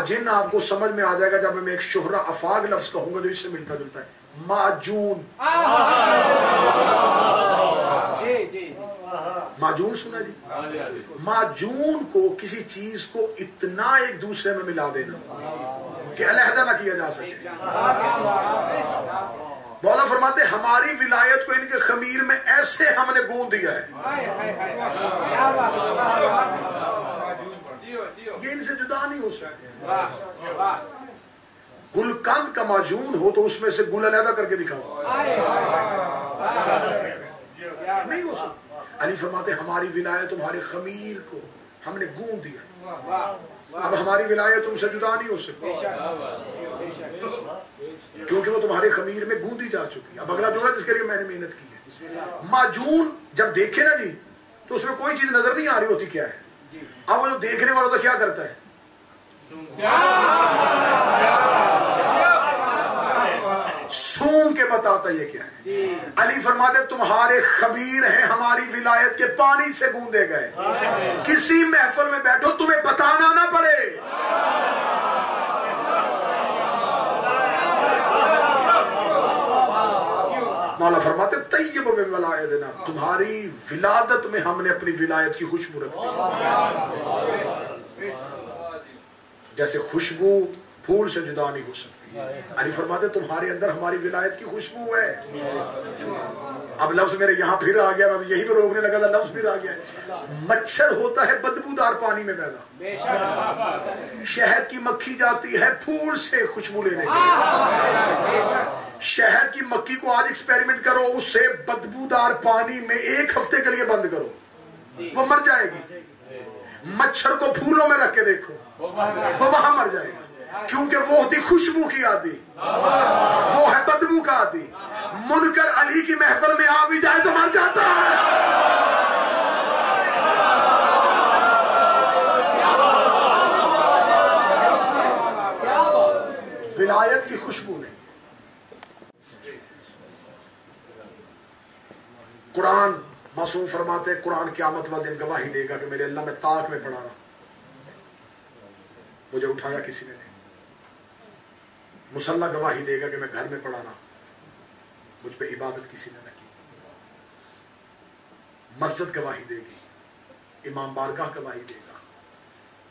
अजिन आपको समझ में आ जाएगा जब मैं एक शोहरा अफाग लफ्ज कहूँगा जो इससे मिलता जुलता है। माजून। जी जी। माजून सुना जी? माजून को किसी चीज़ को इतना एक दूसरे में मिला देना। कि अलहदा ना किया जा सके। मौला फरमाते, हमारी विलायत को इनके खमीर में ऐसे हमने गूंद दिया है। ये इनसे जुदा नहीं हो सकते। गुलकंद का माजून हो तो उसमें से गुल अलहदा करके दिखाओ। नहीं हो सकता। अली फरमाते, हमारी विलायत, तुम्हारे खमीर को हमने गूंद दिया। अब हमारी विलायत तुमसे जुदा नहीं हो सकती। क्योंकि वो तुम्हारे खमीर में गूंदी जा चुकी अब अगला जोड़ा जिसके लिए मैंने मेहनत की है। माजून जब देखे ना जी तो उसमें कोई चीज़ नज़र नहीं आ रही होती क्या है? अब वो जो देखने वाला तो क्या करता है? सूंघ के बताता ये क्या है? अली फरमाते तुम्हारे खबीर हैं हमारी विलायत के पानी से गूंदे गए। किसी महफल में बैठो तुम्हें बताना ना पड़े। मौला फरमाते तैयब में विलायत देना तुम्हारी विलादत में हमने अपनी विलायत की खुशबू रखी जैसे खुशबू फूल से जुदा नहीं हो सकती। अली फरमाते, तुम्हारे अंदर हमारी विलायत की खुशबू है। अब लफ्ज मेरे यहाँ फिर आ गया, मैं तो यही पे रोकने लगा था, लफ्ज फिर आ गया। मच्छर होता है बदबूदार पानी में पैदा। शहद की मक्खी जाती है फूल से खुशबू लेने के शहद की मक्खी को आज एक्सपेरिमेंट करो, उससे बदबूदार पानी में एक हफ़्ते के लिए बंद करो। वो मर जाएगी। मच्छर को फूलों में रख के देखो। वो वहाँ मर जाएगा। क्योंकि वो होती खुशबू की आदि। वो है बदबू का आदि। मुनकर अली की महफल में आ भी जाए तो मर जाता है। विलायत की खुशबू नहीं कुरान मासूम फरमाते कुरान क्यामत वाले दिन गवाही देगा कि मेरे अल्लाह में ताक में पड़ा रहा। मुझे उठाया किसी ने मुसल्ला गवाही देगा कि मैं घर में पड़ा रहा। मुझ पर इबादत किसी ने न की। मस्जिद गवाही देगी, इमाम बारगाह गवाही देगा,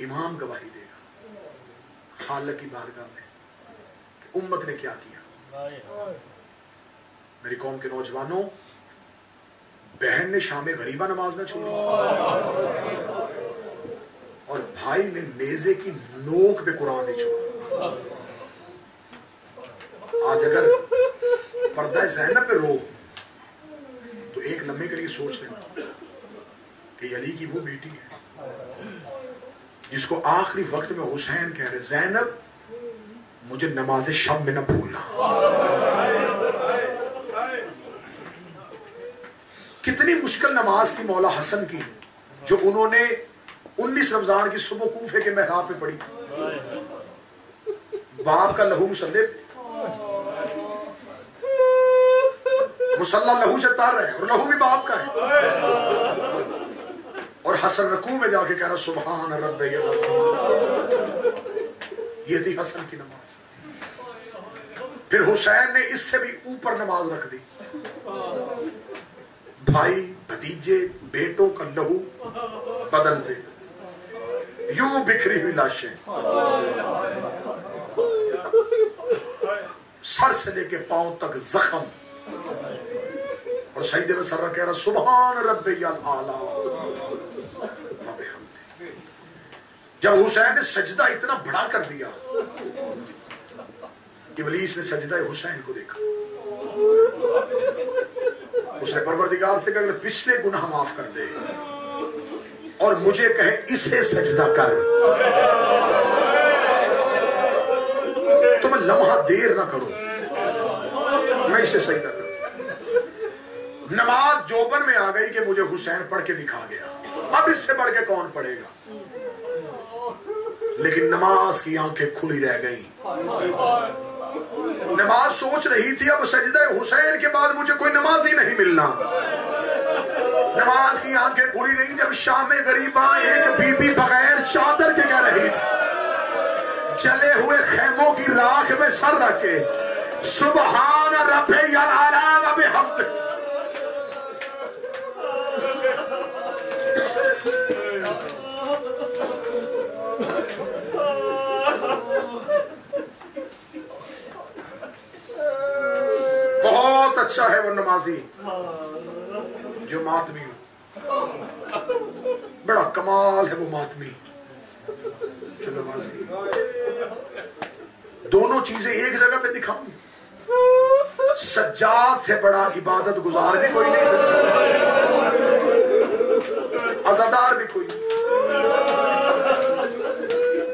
इमाम गवाही देगा। खाल की बारगाह में कि उम्मत ने क्या किया? मेरी कौम के नौजवानों, बहन ने शाम गरीबा नमाज़ न छोड़ी। और भाई ने नेजे की नोक पे कुरान नहीं छोड़ा। आज अगर पर्दा जहनब पे रो तो एक लम्बे के लिए सोच लेना कि अली की वो बेटी है, जिसको आखिरी वक्त में हुसैन कह रहे जैनब, मुझे नमाज़ शब में न भूलना। कितनी मुश्किल नमाज़ थी मौला हसन की, जो उन्होंने 19 रमज़ान की सुबह कूफे के महराब पे पड़ी थी। बाप का लहू मुसल्ले मुसल्ला लहू से तार रहे और लहू भी बाप का है। और हसन रकू में जाके कह रहा सुबहान रब ये थी हसन की नमाज़। फिर हुसैन ने इससे भी ऊपर नमाज़ रख दी। भाई, भतीजे, बेटों का लहू बदन पे यूँ बिखरी हुई लाशें। सर से लेके पाँव तक जख्म। और सईद में सर कह रहा सुबहान रब्बे आला जब हुसैन ने सजदा इतना बड़ा कर दिया, इबलीस ने सजदा हुसैन को देखा। उसने परवरदिगार से कहा पिछले गुनाह माफ़ कर दे और मुझे कहे, इसे सजदा कर। लम्हा देर ना करो। मैं इसे सजदा करूँ नमाज़ जोबन में आ गई कि मुझे हुसैन पढ़ के दिखा गया। अब इससे बढ़ के कौन पढ़ेगा? लेकिन नमाज़ की आँखें खुली रह गई। नमाज़ सोच रही थी, अब सजदा हुसैन के बाद मुझे कोई नमाज़ ही नहीं मिलना। नमाज़ की आँखें खुली रही जब शाम गरीबा एक बीबी बगैर चादर के कह रही थी। जले हुए खेमों की राख में सर रखे। सुबहान रफे याराम अब हम बहुत अच्छा है वो नमाजी। जो मातमी हो। बड़ा कमाल है वो मातमी। दोनों चीज़ें एक जगह पे दिखाऊँ। सज्जाद से बड़ा इबादत गुजार भी कोई नहीं सकता अजादार भी कोई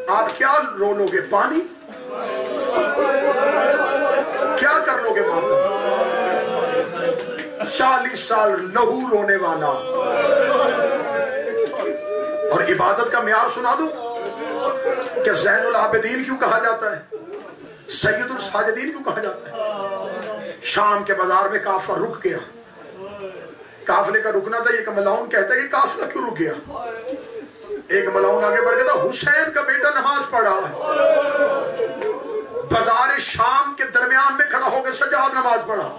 आप क्या रो लोगे? पानी? क्या कर लोगे मातम चालीस साल लहू रोने वाला। और इबादत का म्यार सुना दू। क्या जैनुल आबिदीन क्यों कहा जाता है? सैयदुल साजदीन क्यों कहा जाता है? शाम के बाज़ार में काफला रुक गया। काफले का रुकना था, एक मलाउन कहता है कि काफला क्यों रुक गया? एक मलाउन आगे बढ़ गया था, हुसैन का बेटा नमाज़ पढ़ है। बाज़ार शाम के दरमियान में खड़ा होकर सजाद नमाज़ पढ़ा।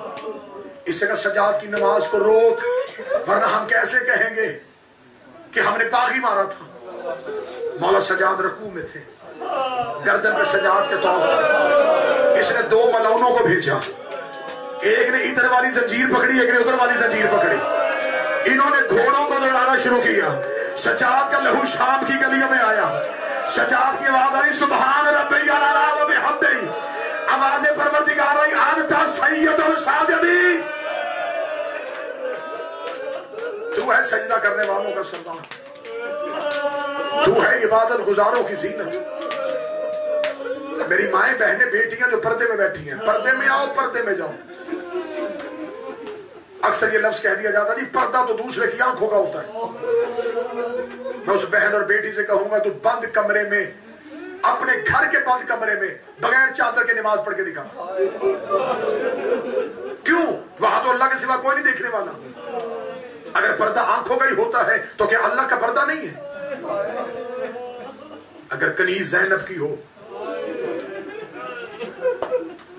इससे का सजाद की नमाज़ को रोक, वरना हम कैसे कहेंगे कि हमने बागी मारा था? मौला सजाद रकू में थे। गर्दन पे सजाद के तौर इसने दो मलौनों को भेजा। एक ने इधर वाली जंजीर पकड़ी, एक ने उधर वाली जंजीर पकड़ी। इन्होंने घोड़ों को दौड़ाना शुरू किया। सजाद का लहू शाम की गलियों में आया। सजाद की आवाज़ आई सुबहान रब्बे आवाज़ें परवरदिगार आई था सैयद और तू है सजदा करने वालों का सरदार। तू है इबादत गुजारों की जीनत। मेरी माए बहने बेटियाँ जो पर्दे में बैठी हैं, पर्दे में आओ, पर्दे में जाओ। अक्सर ये लफ्ज कह दिया जाता जी, पर्दा तो दूसरे की आँखों का होता है। मैं उस बहन और बेटी से कहूँगा, तू बंद कमरे में, अपने घर के बंद कमरे में, बगैर चादर के नमाज़ पढ़ के दिखा। क्यों? वहाँ तो अल्लाह के सिवा कोई नहीं देखने वाला। अगर पर्दा आँखों का ही होता है तो क्या अल्लाह का पर्दा नहीं है? अगर कनीज जैनब की हो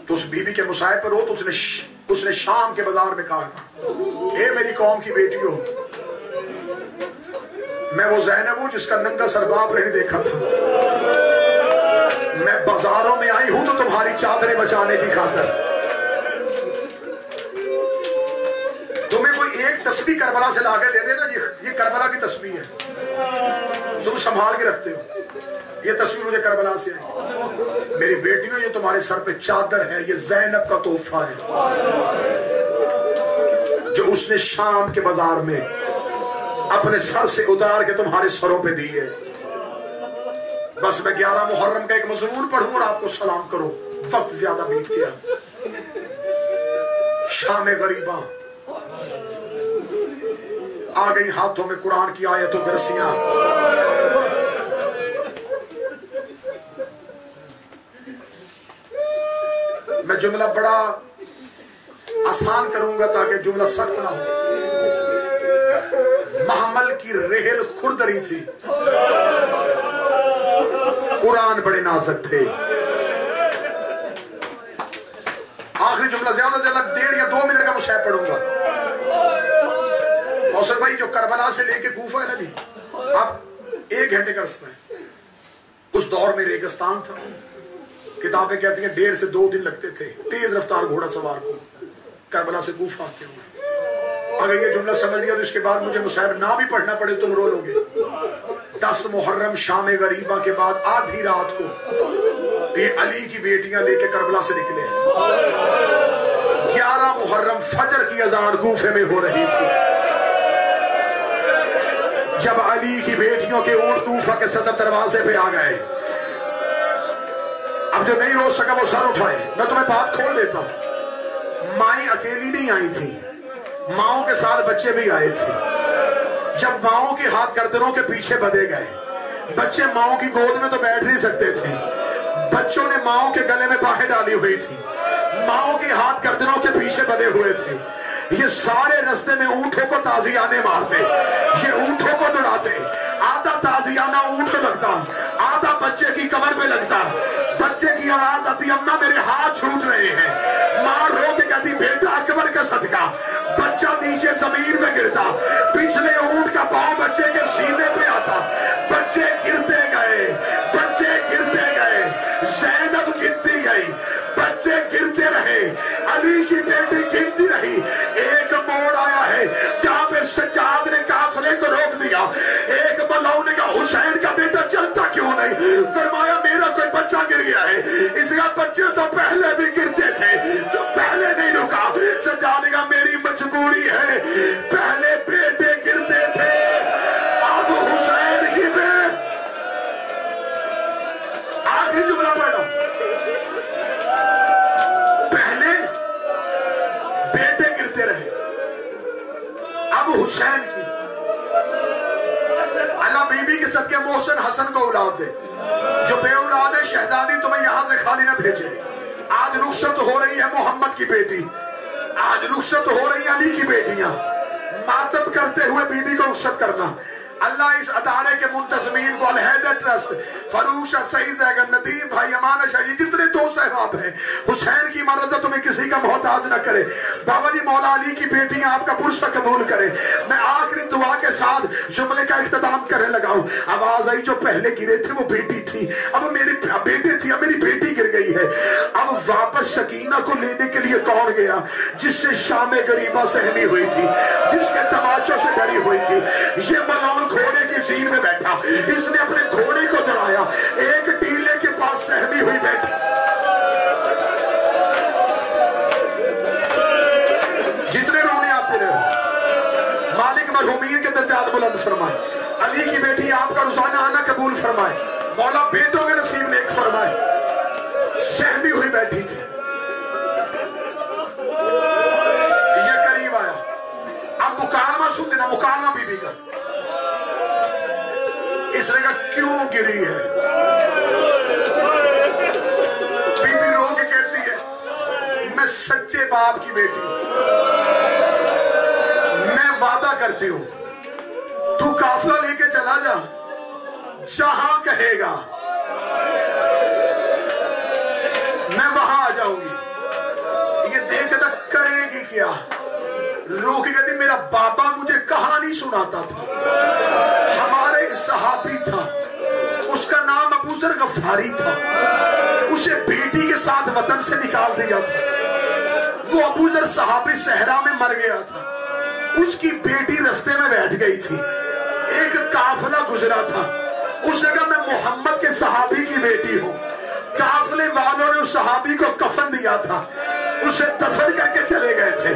तो उस बीबी के मुसाए पर हो तो उसने उसने शाम के बाज़ार में कहा था, ए मेरी कौम की बेटी हो मैं वो जैनब हूँ जिसका नंगा सरबाब नहीं देखा था। मैं बाजारों में आई हूँ तो तुम्हारी चादरें बचाने की खातर। तुम्हें कोई एक तस्वीर करबला से लाके दे देना, ये ये करबला की तस्वीर है। तुम संभाल के रखते हो। ये तस्वीर मुझे करबला से आई। मेरी बेटियों, ये तुम्हारे सर पे चादर है, ये जैनब का तोहफा है। जो उसने शाम के बाज़ार में अपने सर से उतार के तुम्हारे सरों पे दी है बस मैं ग्यारह मुहर्रम का एक मजमून पढ़ू और आपको सलाम करो। वक्त ज़्यादा बीत गया। शाम गरीबा आ गई हाथों में कुरान की आयतों की रस्सियाँ मैं जुमला बड़ा आसान करूँगा ताकि जुमला सख्त ना हो। महमल की रेहल खुरदरी थी। कुरान बड़े नाजक थे। आखिरी जुमला ज़्यादा ज़्यादा डेढ़ या दो मिनट का मुझे पढ़ूँगा। कौशल भाई जो करबला से लेके कूफा है ना जी, अब एक घंटे का रस्ता है। उस दौर में रेगिस्तान था। किताबें कहती हैं, डेढ़ से दो दिन लगते थे। तेज रफ्तार घोड़ा सवार को करबला से गुफा आते हुए। अगर ये जुमला समझ लिया तो इसके बाद मुझे मुसाहिब ना भी पढ़ना पड़े तुम रो लोगे। दस मुहर्रम शाम गरीबा के बाद आधी रात को ये अली की बेटियाँ लेके करबला से निकले। ग्यारह मुहर्रम फजर की अजान गुफे में हो रही थी। जब अली की बेटियों के ऊँट कूफा के सदर दरवाजे पे आ गए। अब जो नहीं रोक सका वो सर उठाए। मैं तुम्हें बात खोल देता हूँ। माई अकेली नहीं आई थी। माओ के साथ बच्चे भी आए थे। जब माओ के हाथ गर्दनों के पीछे बधे गए, बच्चे माओ की गोद में तो बैठ नहीं सकते थे। बच्चों ने माओ के गले में बाहें डाली हुई थी। माओ के हाथ गर्दनों के पीछे बधे हुए थे। ये सारे रस्ते में ऊंटों को ताजियाने मारते, ये ऊंटों को दौड़ाते। आधा ताजियाना ऊँट को लगता, आधा बच्चे की कमर पे लगता। बच्चे की आवाज़ आती, अम्मा, मेरे हाथ छूट रहे हैं। माँ रो के कहती, बेटा, अकबर का सदका। बच्चा नीचे ज़मीन में गिरता, पिछले ऊँट का पाँव बच्चे के सीने पे आता। बच्चे गिरते गए, बच्चे गिरते गए, जैनब गिरती गई। बच्चे गिरते रहे, अली की सज्जाद ने काफले को रोक दिया। एक बलाऊ ने कहा हुसैन का बेटा चलता क्यों नहीं? फरमाया, मेरा कोई बच्चा गिर गया है। इसका बच्चे तो पहले भी गिरते थे, जो पहले नहीं रुका। सज्जाद ने कहा, मेरी मजबूरी है, पहले बेटे गिरते थे, अब हुसैन की बेट आखिरी जुमला पढ़। हुसैन की। अल्लाह बीबी के सदके मोहसिन हसन को औलाद दे। जो बे है, शहजादी तुम्हें यहाँ से खाली ना भेजे। आज रुखसत हो रही है मोहम्मद की बेटी। आज रुखसत हो रही है अली की बेटियाँ। मातम करते हुए बीबी को रुखसत करना। अल्लाह इस अदारे के मुंतजमीन को अलहदा ट्रस्ट। फरूक शाह सही जैगन नदीम, भाई अमान शाह जितने दोस्त अहबाब हैं, हुसैन की मरजा तुम्हें किसी का मोहताज न करे। बाबा जी, मौला अली की बेटियाँ आपका पुरुष कबूल करे। मैं आखिरी दुआ के साथ जुमले का इख्तिताम करने लगा हूँ। आवाज़ आई जो पहले गिरे थे, वो बेटी थी। अब मेरी बेटे थी, अब मेरी बेटी गिर गई है। अब वापस शकीना को लेने के लिए कौन गया? जिससे शाम गरीबा सहमी हुई थी, जिसके तमाचों से डरी हुई थी। ये मलौन घोड़े की सीन में बैठा। इसने अपने घोड़े को दौड़ाया एक टीले के पास सहमी हुई बैठी। जितने रोने आते रहे मालिक मरहूमीन के दर्जात बुलंद फरमाए। अली की बेटी आपका रुजाना आना कबूल फरमाए। मौला बेटों के नसीब नेक फरमाए। सहमी हुई बैठी थी। ये करीब आया। अब मुकालमा सुन देना, मुकालमा बीबी का। इसने कहा क्यों गिरी है? बीबी रो के कहती है, मैं सच्चे बाप की बेटी हूँ। मैं वादा करती हूँ, तू काफला लेके चला जा, जहाँ कहेगा। मैं वहाँ आ जाऊँगी। ये देख तक करेगी क्या? रो के कहती, मेरा बाबा मुझे कहानी सुनाता था। हमारे एक सहाबी था। उसका नाम अबूजर गफारी था। उसे बेटी के साथ वतन से निकाल दिया था। वो अबूजर सहाबी सहरा में मर गया था। उसकी बेटी रास्ते में बैठ गई थी। एक काफला गुजरा था। उसने कहा मैं मोहम्मद के सहाबी की बेटी हूँ। काफले वालों ने उस सहाबी को कफन दिया था। उसे दफन करके चले गए थे।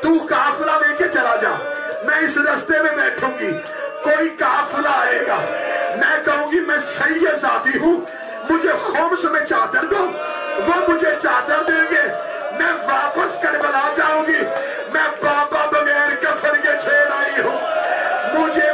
तू काफला लेके चला जा। मैं इस रास्ते में बैठूँगी। कोई काफला आएगा। मैं कहूँगी, मैं सही जाती हूँ। मुझे खोम्स में चादर दो। वो मुझे चादर देंगे। मैं वापस कर बना जाऊँगी। मैं बाबा बगैर कफन के छेड़ आई हूँ। मुझे